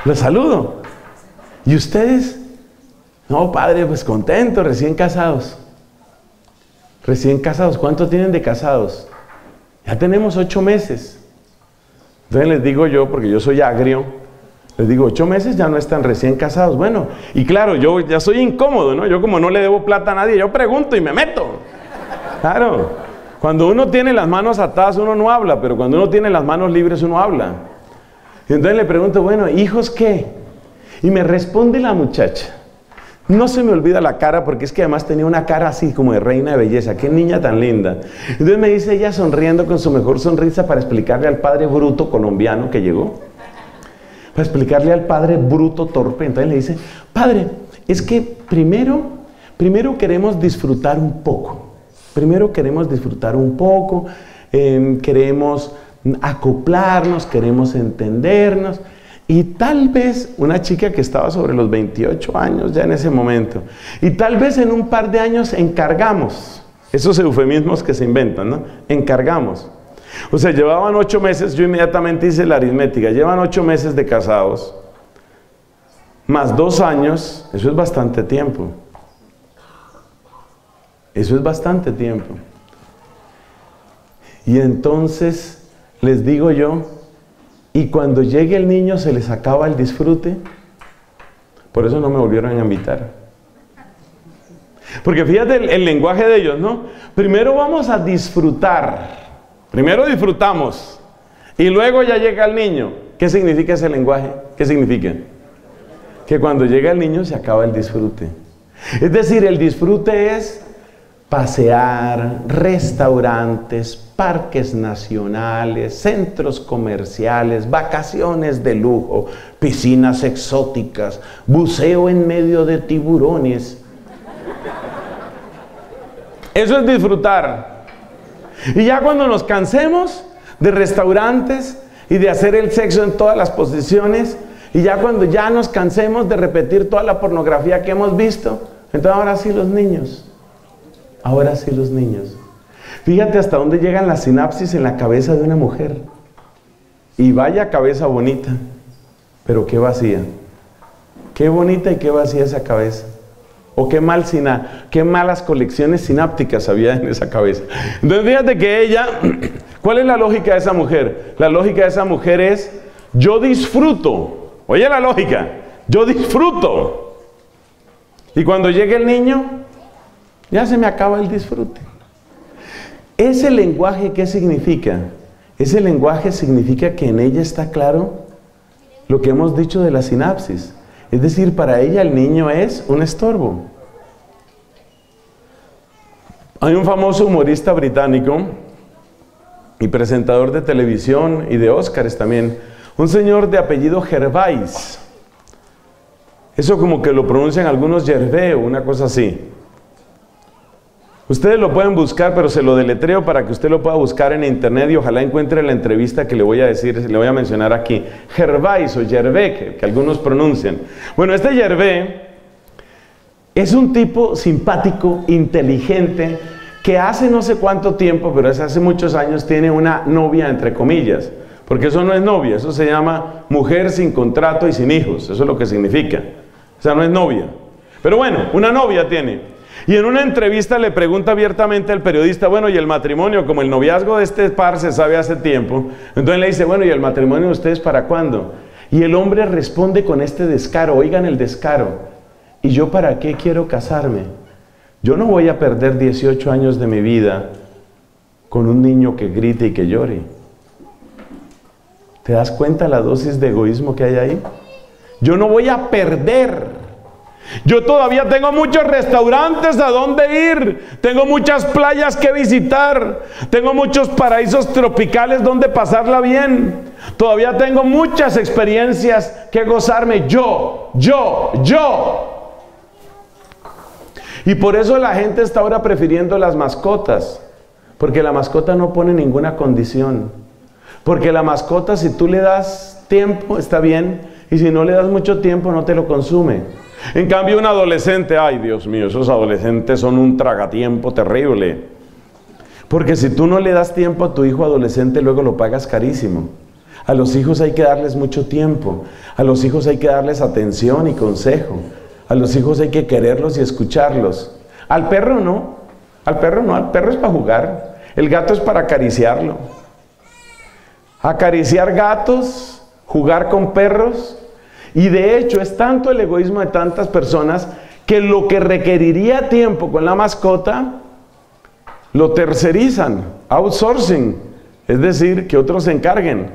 lo saludo. ¿Y ustedes? No, padre, pues contento, recién casados. Recién casados, ¿cuánto tienen de casados? Ya tenemos ocho meses. Entonces les digo yo, porque yo soy agrio, les digo, ocho meses ya no están recién casados. Bueno, y claro, yo ya soy incómodo, ¿no? Yo como no le debo plata a nadie, yo pregunto y me meto. Claro, cuando uno tiene las manos atadas uno no habla, pero cuando uno tiene las manos libres uno habla. Y entonces le pregunto, bueno, hijos qué? Y me responde la muchacha. No se me olvida la cara porque es que además tenía una cara así como de reina de belleza. Qué niña tan linda. Entonces me dice ella sonriendo con su mejor sonrisa para explicarle al padre bruto colombiano que llegó. Para explicarle al padre bruto torpe. Entonces le dice, padre, es que primero, primero queremos disfrutar un poco. Primero queremos disfrutar un poco. Em, queremos acoplarnos, queremos entendernos. Y tal vez una chica que estaba sobre los 28 años ya en ese momento. Y tal vez en un par de años encargamos. Esos eufemismos que se inventan, ¿no? Encargamos. O sea, llevaban ocho meses, yo inmediatamente hice la aritmética, llevan ocho meses de casados, más dos años, eso es bastante tiempo. Eso es bastante tiempo. Y entonces les digo yo, y cuando llegue el niño se les acaba el disfrute. Por eso no me volvieron a invitar. Porque fíjate el, lenguaje de ellos, ¿no? Primero vamos a disfrutar. Primero disfrutamos. Y luego ya llega el niño. ¿Qué significa ese lenguaje? ¿Qué significa? Que cuando llega el niño se acaba el disfrute. Es decir, el disfrute es pasear, restaurantes, parques nacionales, centros comerciales, vacaciones de lujo, piscinas exóticas, buceo en medio de tiburones. Eso es disfrutar. Y ya cuando nos cansemos de restaurantes y de hacer el sexo en todas las posiciones, y ya cuando ya nos cansemos de repetir toda la pornografía que hemos visto, entonces ahora sí los niños. Ahora sí los niños. Fíjate hasta dónde llegan las sinapsis en la cabeza de una mujer. Y vaya cabeza bonita, pero qué vacía. Qué bonita y qué vacía esa cabeza. O qué mal sina, qué malas colecciones sinápticas había en esa cabeza. Entonces fíjate que ella, <clears throat> ¿cuál es la lógica de esa mujer? La lógica de esa mujer es, yo disfruto. Oye la lógica, yo disfruto. Y cuando llegue el niño, ya se me acaba el disfrute. Ese lenguaje, ¿qué significa? Ese lenguaje significa que en ella está claro lo que hemos dicho de la sinapsis. Es decir, para ella el niño es un estorbo. Hay un famoso humorista británico y presentador de televisión y de Óscares también, un señor de apellido Gervais. Eso como que lo pronuncian algunos Gervais una cosa así. Ustedes lo pueden buscar, pero se lo deletreo para que usted lo pueda buscar en internet y ojalá encuentre la entrevista que le voy a decir, le voy a mencionar aquí. Gervais o Gervé, que, algunos pronuncian. Bueno, este Gervé es un tipo simpático, inteligente, que hace no sé cuánto tiempo, pero es hace muchos años, tiene una novia, entre comillas. Porque eso no es novia, eso se llama mujer sin contrato y sin hijos. Eso es lo que significa. O sea, no es novia. Pero bueno, una novia tiene. Y en una entrevista le pregunta abiertamente al periodista, bueno, ¿y el matrimonio? Como el noviazgo de este par se sabe hace tiempo, entonces le dice, bueno, ¿y el matrimonio de ustedes para cuándo? Y el hombre responde con este descaro, oigan el descaro, ¿y yo para qué quiero casarme? Yo no voy a perder 18 años de mi vida con un niño que grite y que llore. ¿Te das cuenta la dosis de egoísmo que hay ahí? Yo no voy a perder yo todavía tengo muchos restaurantes a donde ir, tengo muchas playas que visitar, tengo muchos paraísos tropicales donde pasarla bien. Todavía tengo muchas experiencias que gozarme yo, yo, yo. Y por eso la gente está ahora prefiriendo las mascotas, Porque la mascota no pone ninguna condición. Porque la mascota, si tú le das tiempo, está bien. Y si no le das mucho tiempo, no te lo consume. En cambio, un adolescente, ay Dios mío, esos adolescentes son un tragatiempo terrible. Porque si tú no le das tiempo a tu hijo adolescente, luego lo pagas carísimo. A los hijos hay que darles mucho tiempo. A los hijos hay que darles atención y consejo. A los hijos hay que quererlos y escucharlos. Al perro no. Al perro no. Al perro es para jugar. El gato es para acariciarlo. Acariciar gatos, jugar con perros. Y de hecho es tanto el egoísmo de tantas personas que lo que requeriría tiempo con la mascota lo tercerizan, outsourcing, es decir, que otros se encarguen.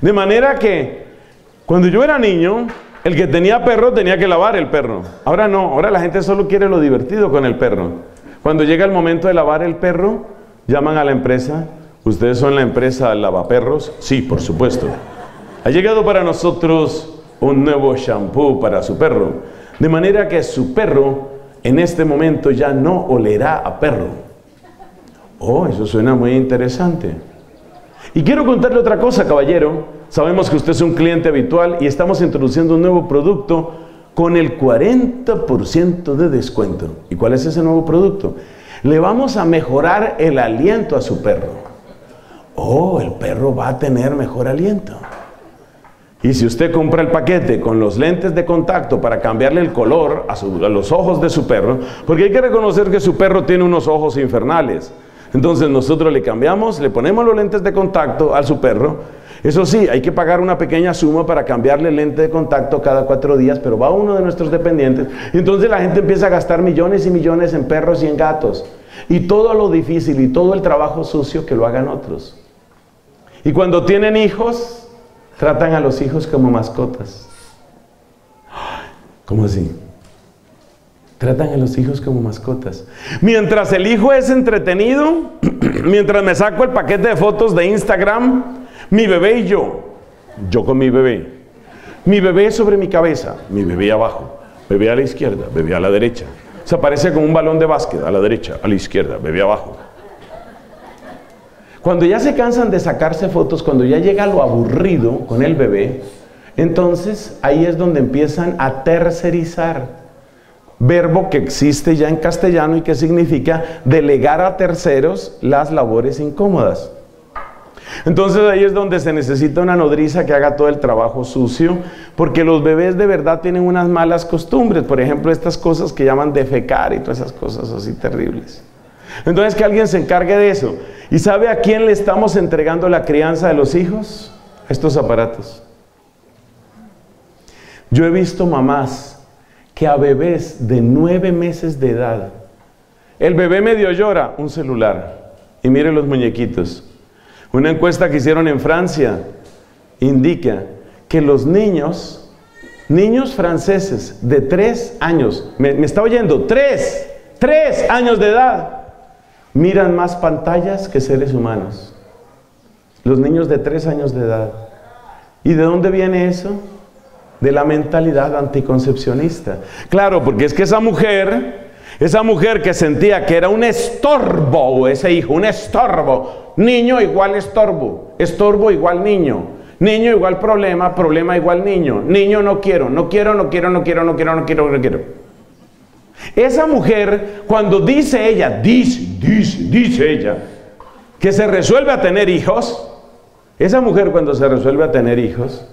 De manera que cuando yo era niño, el que tenía perro tenía que lavar el perro. Ahora no, ahora la gente solo quiere lo divertido con el perro. Cuando llega el momento de lavar el perro, llaman a la empresa. ¿Ustedes son la empresa Lavaperros? Sí, por supuesto. Ha llegado para nosotros un nuevo shampoo para su perro. De manera que su perro en este momento ya no olerá a perro. Oh, eso suena muy interesante. Y quiero contarle otra cosa, caballero. Sabemos que usted es un cliente habitual y estamos introduciendo un nuevo producto con el 40% de descuento. ¿Y cuál es ese nuevo producto? Le vamos a mejorar el aliento a su perro. Oh, el perro va a tener mejor aliento. Y si usted compra el paquete con los lentes de contacto para cambiarle el color a, los ojos de su perro, porque hay que reconocer que su perro tiene unos ojos infernales. Entonces nosotros le cambiamos, le ponemos los lentes de contacto a su perro. Eso sí, hay que pagar una pequeña suma para cambiarle el lente de contacto cada cuatro días, pero va uno de nuestros dependientes. Entonces la gente empieza a gastar millones y millones en perros y en gatos. Y todo lo difícil y todo el trabajo sucio que lo hagan otros. Y cuando tienen hijos, tratan a los hijos como mascotas. ¿Cómo así? Tratan a los hijos como mascotas. Mientras el hijo es entretenido, <clears throat> mientras me saco el paquete de fotos de Instagram, mi bebé y yo, yo con mi bebé, mi bebé sobre mi cabeza, mi bebé abajo, bebé a la izquierda, bebé a la derecha. Se parece como un balón de básquet, a la derecha, a la izquierda, bebé abajo. Cuando ya se cansan de sacarse fotos, cuando ya llega lo aburrido con el bebé, entonces ahí es donde empiezan a tercerizar verbo que existe ya en castellano y que significa delegar a terceros las labores incómodas. Entonces ahí es donde se necesita una nodriza que haga todo el trabajo sucio, porque los bebés de verdad tienen unas malas costumbres, por ejemplo, estas cosas que llaman defecar y todas esas cosas así terribles. Entonces que alguien se encargue de eso. ¿Y sabe a quién le estamos entregando la crianza de los hijos? Estos aparatos. Yo he visto mamás que a bebés de nueve meses de edad, el bebé medio llora, un celular. Y mire los muñequitos. Una encuesta que hicieron en Francia indica que los niños, niños franceses de tres años, me, me está oyendo, tres, tres años de edad, miran más pantallas que seres humanos. Los niños de tres años de edad. ¿Y de dónde viene eso? de la mentalidad anticoncepcionista. Claro, porque es que esa mujer, esa mujer que sentía que era un estorbo, ese hijo, un estorbo, niño igual estorbo, estorbo igual niño, niño igual problema, problema igual niño, niño no quiero, no quiero, no quiero, no quiero, no quiero, no quiero, no quiero. Esa mujer, cuando dice ella, dice, dice, dice ella, que se resuelve a tener hijos, esa mujer cuando se resuelve a tener hijos,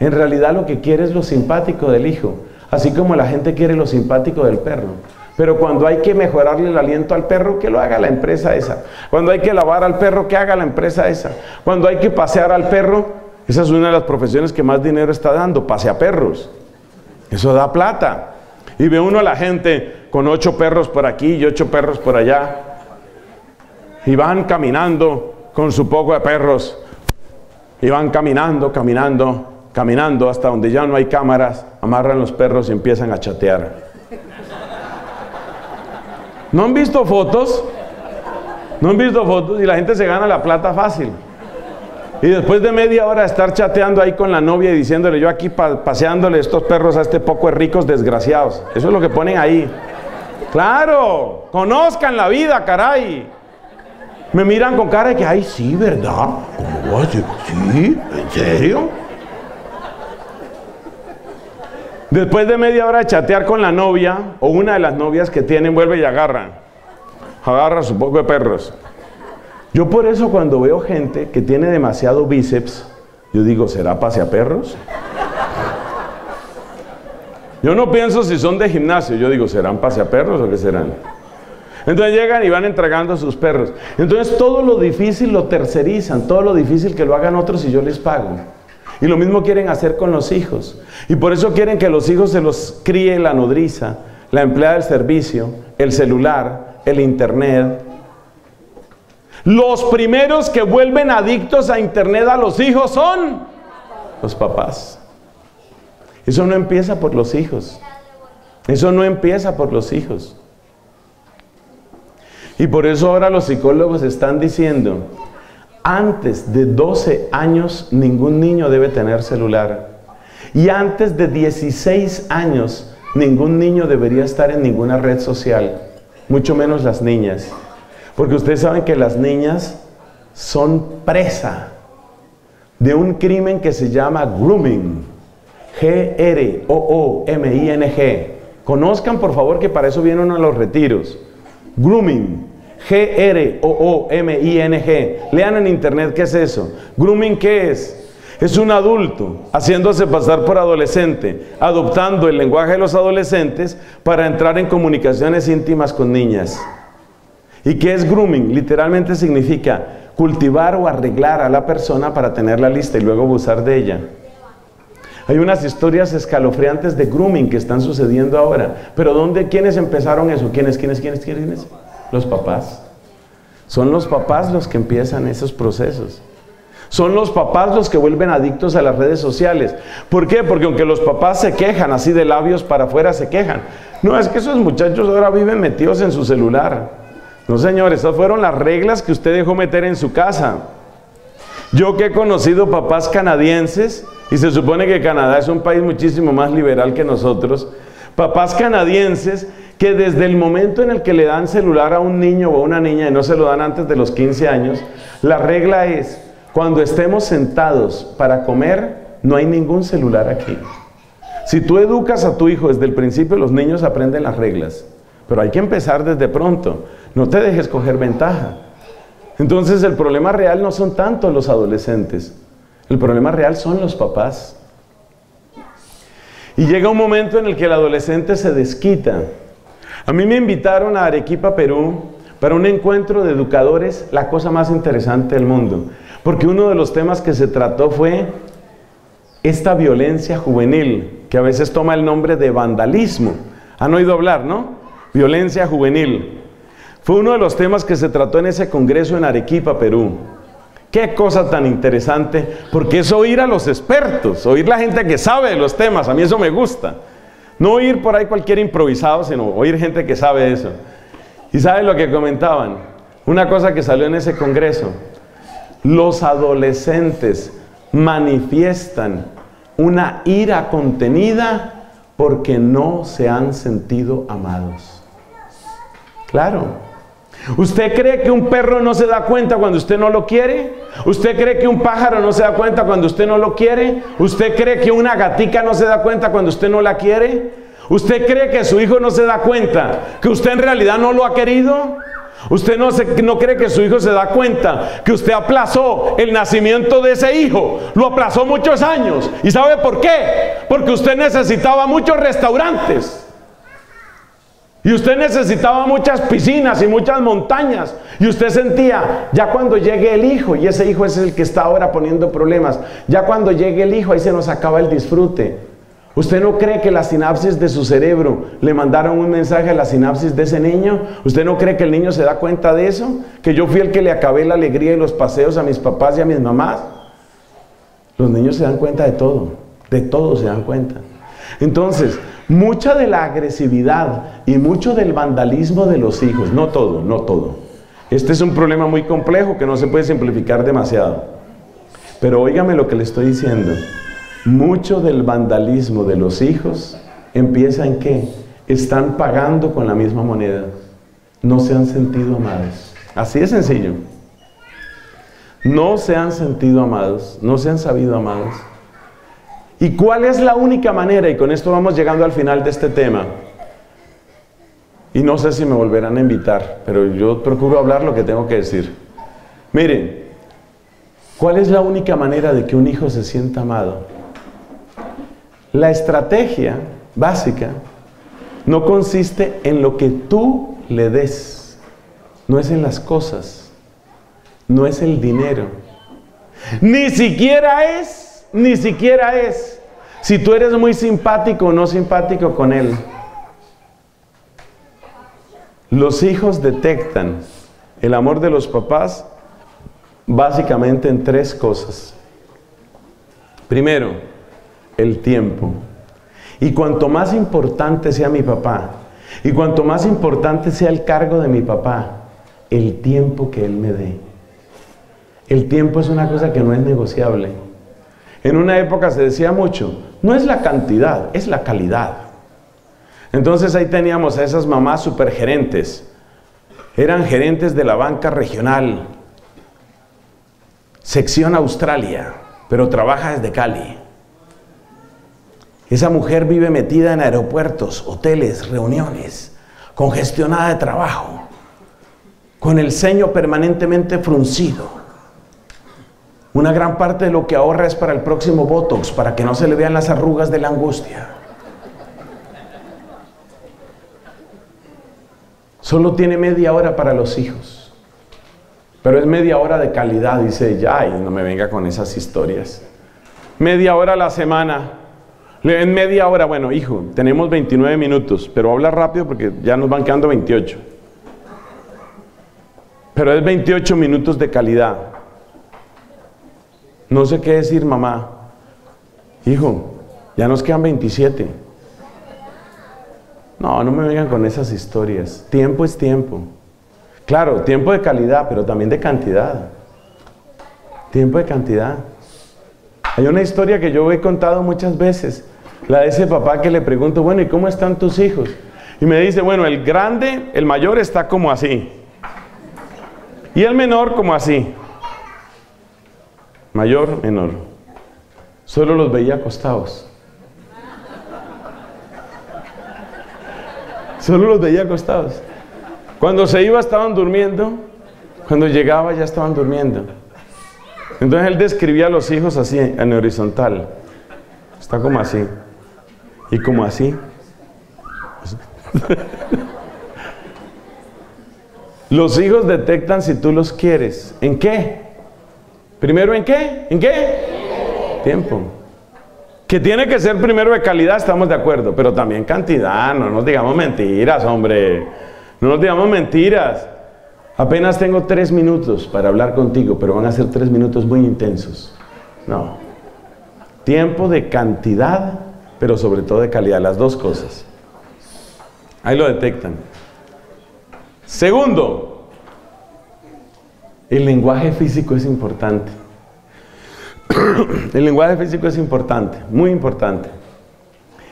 en realidad lo que quiere es lo simpático del hijo, así como la gente quiere lo simpático del perro. Pero cuando hay que mejorarle el aliento al perro, que lo haga la empresa esa. Cuando hay que lavar al perro, que haga la empresa esa. Cuando hay que pasear al perro, esa es una de las profesiones que más dinero está dando, pasea perros. Eso da plata. Y ve uno a la gente con ocho perros por aquí y ocho perros por allá. Y van caminando con su poco de perros. Y van caminando, caminando caminando hasta donde ya no hay cámaras, amarran los perros y empiezan a chatear. ¿No han visto fotos? ¿No han visto fotos? Y la gente se gana la plata fácil. Y después de media hora estar chateando ahí con la novia y diciéndole yo aquí paseándole estos perros a este poco de ricos desgraciados. Eso es lo que ponen ahí. Claro, conozcan la vida, caray. Me miran con cara de que, ay, sí, ¿verdad? ¿Cómo vas a decir? ¿Sí? ¿En serio? Después de media hora de chatear con la novia o una de las novias que tienen, vuelve y agarra. Agarra su poco de perros. Yo por eso cuando veo gente que tiene demasiado bíceps, yo digo, ¿será perros? Yo no pienso si son de gimnasio, yo digo, ¿serán perros o qué serán? Entonces llegan y van entregando a sus perros. Entonces todo lo difícil lo tercerizan, todo lo difícil que lo hagan otros y yo les pago. Y lo mismo quieren hacer con los hijos. Y por eso quieren que los hijos se los críe la nodriza, la empleada del servicio, el celular, el internet. Los primeros que vuelven adictos a internet a los hijos son los papás. Eso no empieza por los hijos. Eso no empieza por los hijos. Y por eso ahora los psicólogos están diciendo, antes de 12 años ningún niño debe tener celular. Y antes de 16 años ningún niño debería estar en ninguna red social, mucho menos las niñas. Porque ustedes saben que las niñas son presa de un crimen que se llama grooming. G-R-O-O-M-I-N-G. Conozcan por favor que para eso vienen a los retiros. Grooming. G-R-O-O-M-I-N-G. Lean en internet qué es eso. Grooming, ¿qué es? Es un adulto haciéndose pasar por adolescente, adoptando el lenguaje de los adolescentes para entrar en comunicaciones íntimas con niñas. ¿Y qué es grooming? Literalmente significa cultivar o arreglar a la persona para tenerla lista y luego abusar de ella. Hay unas historias escalofriantes de grooming que están sucediendo ahora. Pero ¿dónde, quiénes empezaron eso? ¿Quiénes, quiénes, quiénes, quiénes? Los papás. Son los papás los que empiezan esos procesos. Son los papás los que vuelven adictos a las redes sociales. ¿Por qué? Porque aunque los papás se quejan, así de labios para afuera se quejan. No, es que esos muchachos ahora viven metidos en su celular. No, señores, esas fueron las reglas que usted dejó meter en su casa. Yo que he conocido papás canadienses, y se supone que Canadá es un país muchísimo más liberal que nosotros, papás canadienses que desde el momento en el que le dan celular a un niño o a una niña y no se lo dan antes de los 15 años, la regla es, cuando estemos sentados para comer, no hay ningún celular aquí. Si tú educas a tu hijo desde el principio, los niños aprenden las reglas. Pero hay que empezar desde pronto. No te dejes coger ventaja. Entonces el problema real no son tanto los adolescentes. El problema real son los papás. Y llega un momento en el que el adolescente se desquita a mí me invitaron a Arequipa, Perú, para un encuentro de educadores, la cosa más interesante del mundo, porque uno de los temas que se trató fue esta violencia juvenil, que a veces toma el nombre de vandalismo. Han oído hablar, ¿no? Violencia juvenil. Fue uno de los temas que se trató en ese congreso en Arequipa, Perú. Qué cosa tan interesante, porque es oír a los expertos, oír la gente que sabe de los temas, a mí eso me gusta. No oír por ahí cualquier improvisado, sino oír gente que sabe eso. Y saben lo que comentaban. Una cosa que salió en ese congreso. Los adolescentes manifiestan una ira contenida porque no se han sentido amados. Claro. ¿Usted cree que un perro no se da cuenta cuando usted no lo quiere? ¿Usted cree que un pájaro no se da cuenta cuando usted no lo quiere? ¿Usted cree que una gatica no se da cuenta cuando usted no la quiere? ¿Usted cree que su hijo no se da cuenta que usted en realidad no lo ha querido? ¿Usted no, se, no cree que su hijo se da cuenta que usted aplazó el nacimiento de ese hijo? Lo aplazó muchos años. ¿Y sabe por qué? Porque usted necesitaba muchos restaurantes. Y usted necesitaba muchas piscinas y muchas montañas. Y usted sentía, ya cuando llegue el hijo, y ese hijo es el que está ahora poniendo problemas, ya cuando llegue el hijo, ahí se nos acaba el disfrute. ¿Usted no cree que la sinapsis de su cerebro le mandaron un mensaje a la sinapsis de ese niño? ¿Usted no cree que el niño se da cuenta de eso? Que yo fui el que le acabé la alegría y los paseos a mis papás y a mis mamás. Los niños se dan cuenta de todo, de todo se dan cuenta. Entonces, mucha de la agresividad y mucho del vandalismo de los hijos, no todo, no todo. Este es un problema muy complejo que no se puede simplificar demasiado. Pero óigame lo que le estoy diciendo. Mucho del vandalismo de los hijos empieza en que están pagando con la misma moneda. No se han sentido amados. Así de sencillo. no se han sentido amados, no se han sabido amados. ¿Y cuál es la única manera? Y con esto vamos llegando al final de este tema. Y no sé si me volverán a invitar, pero yo procuro hablar lo que tengo que decir. Miren, ¿cuál es la única manera de que un hijo se sienta amado? La estrategia básica no consiste en lo que tú le des, no es en las cosas, no es el dinero, ni siquiera es, ni siquiera es si tú eres muy simpático o no simpático con él. Los hijos detectan el amor de los papás básicamente en tres cosas. Primero, el tiempo. Y cuanto más importante sea mi papá, y cuanto más importante sea el cargo de mi papá, el tiempo que él me dé. El tiempo es una cosa que no es negociable. En una época se decía mucho, no es la cantidad, es la calidad. Entonces ahí teníamos a esas mamás supergerentes. Eran gerentes de la banca regional, sección Australia, pero trabaja desde Cali. Esa mujer vive metida en aeropuertos, hoteles, reuniones, congestionada de trabajo, con el ceño permanentemente fruncido. Una gran parte de lo que ahorra es para el próximo Botox, para que no se le vean las arrugas de la angustia. Solo tiene media hora para los hijos. Pero es media hora de calidad, dice ella. Ay, no me venga con esas historias. Media hora a la semana. En media hora, bueno, hijo, tenemos 29 minutos, pero habla rápido porque ya nos van quedando 28. Pero es 28 minutos de calidad. No sé qué decir, mamá. Hijo, ya nos quedan 27. No, no me vengan con esas historias. Tiempo es tiempo. Claro, tiempo de calidad, pero también de cantidad. Tiempo de cantidad. Hay una historia que yo he contado muchas veces, la de ese papá que le pregunto, bueno, ¿y cómo están tus hijos? Y me dice, bueno, el grande, el mayor está como así. Y el menor como así. Mayor, menor. Solo los veía acostados. Solo los veía acostados. Cuando se iba estaban durmiendo, cuando llegaba ya estaban durmiendo. Entonces él describía a los hijos así, en horizontal. Está como así. Y como así. <laughs> los hijos detectan si tú los quieres. ¿En qué? Primero en qué? ¿En qué? Tiempo. Que tiene que ser primero de calidad, estamos de acuerdo, pero también cantidad, no nos digamos mentiras, hombre, no nos digamos mentiras. Apenas tengo tres minutos para hablar contigo, pero van a ser tres minutos muy intensos. No. Tiempo de cantidad, pero sobre todo de calidad, las dos cosas. Ahí lo detectan. Segundo, el lenguaje físico es importante. <clears throat> El lenguaje físico es importante, muy importante.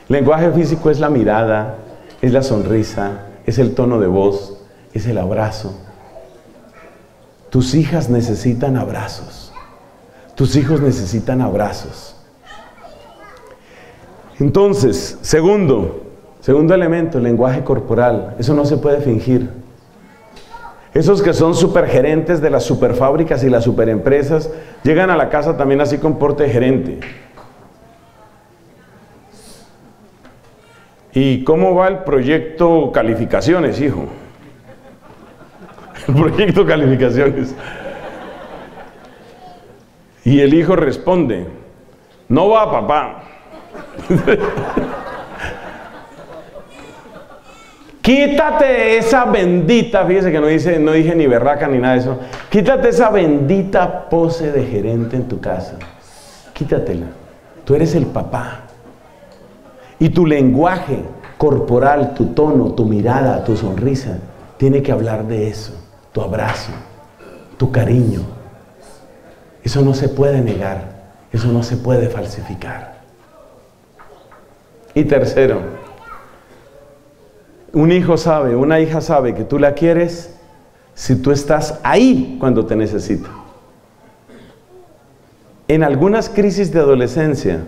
El lenguaje físico es la mirada, es la sonrisa, es el tono de voz, es el abrazo. Tus hijas necesitan abrazos. Tus hijos necesitan abrazos. Entonces, segundo, segundo elemento, el lenguaje corporal. Eso no se puede fingir. Esos que son supergerentes de las superfábricas y las superempresas llegan a la casa también así con porte gerente. ¿Y cómo va el proyecto calificaciones, hijo? El proyecto calificaciones. Y el hijo responde, no va papá. <laughs> Quítate esa bendita, fíjese que no, dice, no dije ni berraca ni nada de eso. Quítate esa bendita pose de gerente en tu casa. Quítatela. Tú eres el papá. Y tu lenguaje corporal, tu tono, tu mirada, tu sonrisa, tiene que hablar de eso. Tu abrazo, tu cariño. Eso no se puede negar. Eso no se puede falsificar. Y tercero, un hijo sabe, una hija sabe que tú la quieres si tú estás ahí cuando te necesita. en algunas crisis de adolescencia,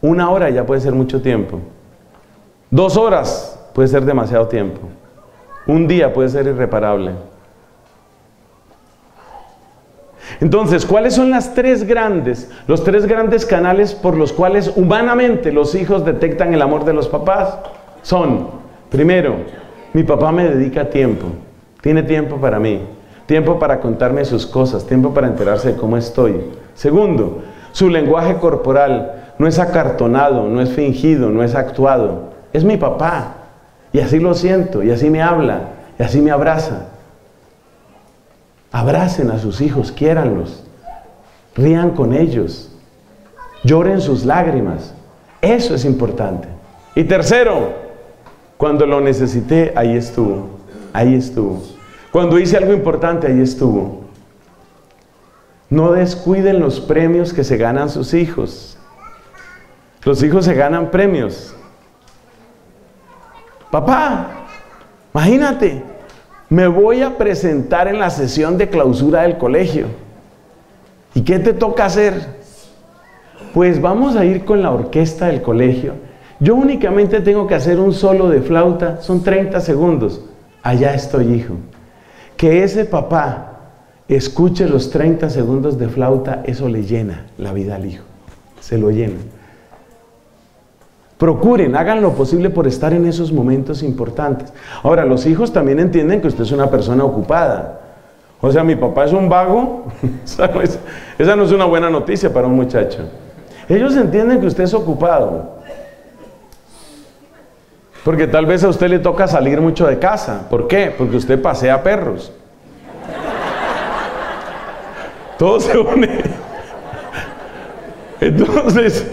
una hora ya puede ser mucho tiempo. Dos horas puede ser demasiado tiempo. Un día puede ser irreparable. Entonces, ¿cuáles son las tres grandes, los tres grandes canales por los cuales humanamente los hijos detectan el amor de los papás? Son, primero, mi papá me dedica tiempo, tiene tiempo para mí, tiempo para contarme sus cosas, tiempo para enterarse de cómo estoy. Segundo, su lenguaje corporal no es acartonado, no es fingido, no es actuado, es mi papá. Y así lo siento, y así me habla, y así me abraza. Abracen a sus hijos, quiéranlos, rían con ellos, lloren sus lágrimas. Eso es importante. Y tercero, cuando lo necesité, ahí estuvo, ahí estuvo. Cuando hice algo importante, ahí estuvo. No descuiden los premios que se ganan sus hijos. Los hijos se ganan premios. Papá, imagínate, me voy a presentar en la sesión de clausura del colegio. ¿Y qué te toca hacer? Pues vamos a ir con la orquesta del colegio. Yo únicamente tengo que hacer un solo de flauta, son 30 segundos. Allá estoy, hijo. Que ese papá escuche los 30 segundos de flauta, eso le llena la vida al hijo. Se lo llena. Procuren, hagan lo posible por estar en esos momentos importantes. Ahora, los hijos también entienden que usted es una persona ocupada. O sea, mi papá es un vago. <laughs> Esa no es una buena noticia para un muchacho. Ellos entienden que usted es ocupado. Porque tal vez a usted le toca salir mucho de casa. ¿Por qué? Porque usted pasea perros. Todo se une. Entonces,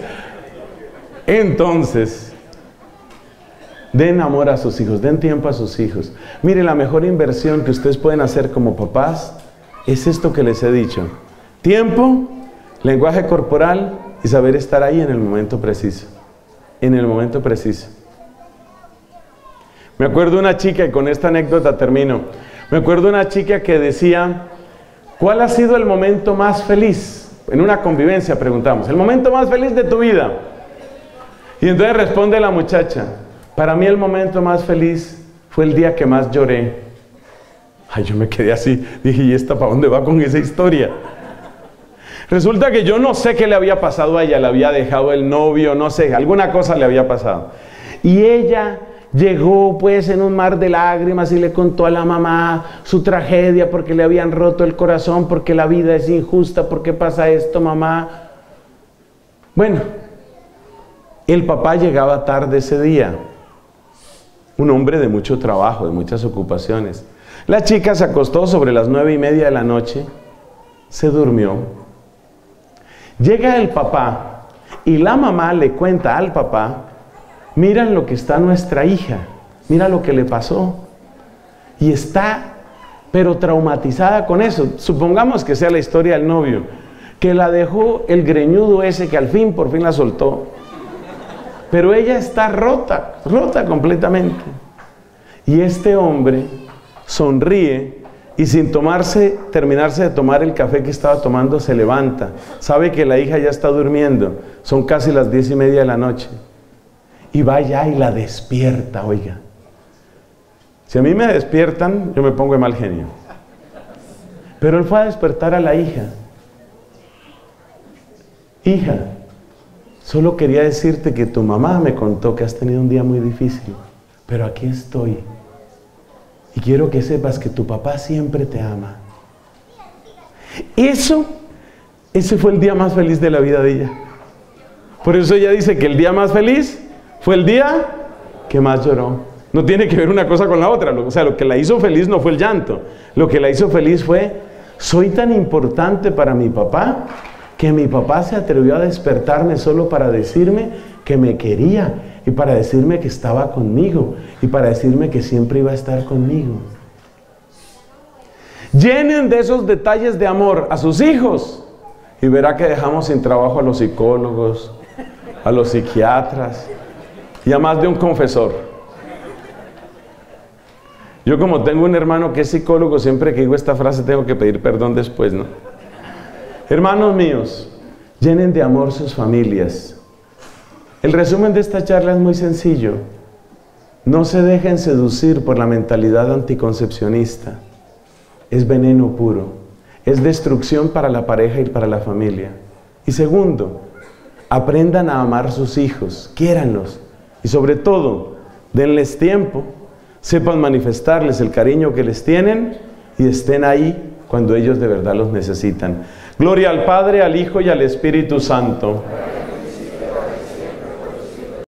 entonces, den amor a sus hijos, den tiempo a sus hijos. Mire, la mejor inversión que ustedes pueden hacer como papás es esto que les he dicho. Tiempo, lenguaje corporal y saber estar ahí en el momento preciso. En el momento preciso. Me acuerdo una chica, y con esta anécdota termino. Me acuerdo una chica que decía, ¿cuál ha sido el momento más feliz? En una convivencia preguntamos, ¿el momento más feliz de tu vida? Y entonces responde la muchacha, para mí el momento más feliz fue el día que más lloré. Ay, yo me quedé así, dije, ¿y esta para dónde va con esa historia? Resulta que yo no sé qué le había pasado a ella, le había dejado el novio, no sé, alguna cosa le había pasado. Y ella llegó pues en un mar de lágrimas y le contó a la mamá su tragedia porque le habían roto el corazón, porque la vida es injusta, porque pasa esto, mamá. Bueno, el papá llegaba tarde ese día, un hombre de mucho trabajo, de muchas ocupaciones. La chica se acostó sobre las nueve y media de la noche, se durmió. Llega el papá y la mamá le cuenta al papá, mira lo que está nuestra hija, mira lo que le pasó. Y está, pero traumatizada con eso. Supongamos que sea la historia del novio, que la dejó el greñudo ese que al fin, por fin la soltó pero ella está rota, rota completamente. Y este hombre sonríe y sin tomarse, terminarse de tomar el café que estaba tomando, se levanta. Sabe que la hija ya está durmiendo. Son casi las diez y media de la noche. Y va allá y la despierta, oiga. Si a mí me despiertan, yo me pongo de mal genio. Pero él fue a despertar a la hija. Hija, Solo quería decirte que tu mamá me contó que has tenido un día muy difícil, pero aquí estoy. Y quiero que sepas que tu papá siempre te ama. Eso, ese fue el día más feliz de la vida de ella. Por eso ella dice que el día más feliz fue el día que más lloró. No tiene que ver una cosa con la otra. O sea, lo que la hizo feliz no fue el llanto. Lo que la hizo feliz fue, soy tan importante para mi papá que mi papá se atrevió a despertarme solo para decirme que me quería y para decirme que estaba conmigo y para decirme que siempre iba a estar conmigo. Llenen de esos detalles de amor a sus hijos y verá que dejamos sin trabajo a los psicólogos, a los psiquiatras y a más de un confesor. Yo como tengo un hermano que es psicólogo, siempre que digo esta frase tengo que pedir perdón después, ¿no? Hermanos míos, llenen de amor sus familias. El resumen de esta charla es muy sencillo. No se dejen seducir por la mentalidad anticoncepcionista. Es veneno puro. Es destrucción para la pareja y para la familia. Y segundo, aprendan a amar sus hijos, quiéranlos. Y sobre todo, denles tiempo, sepan manifestarles el cariño que les tienen y estén ahí cuando ellos de verdad los necesitan. Gloria al Padre, al Hijo y al Espíritu Santo.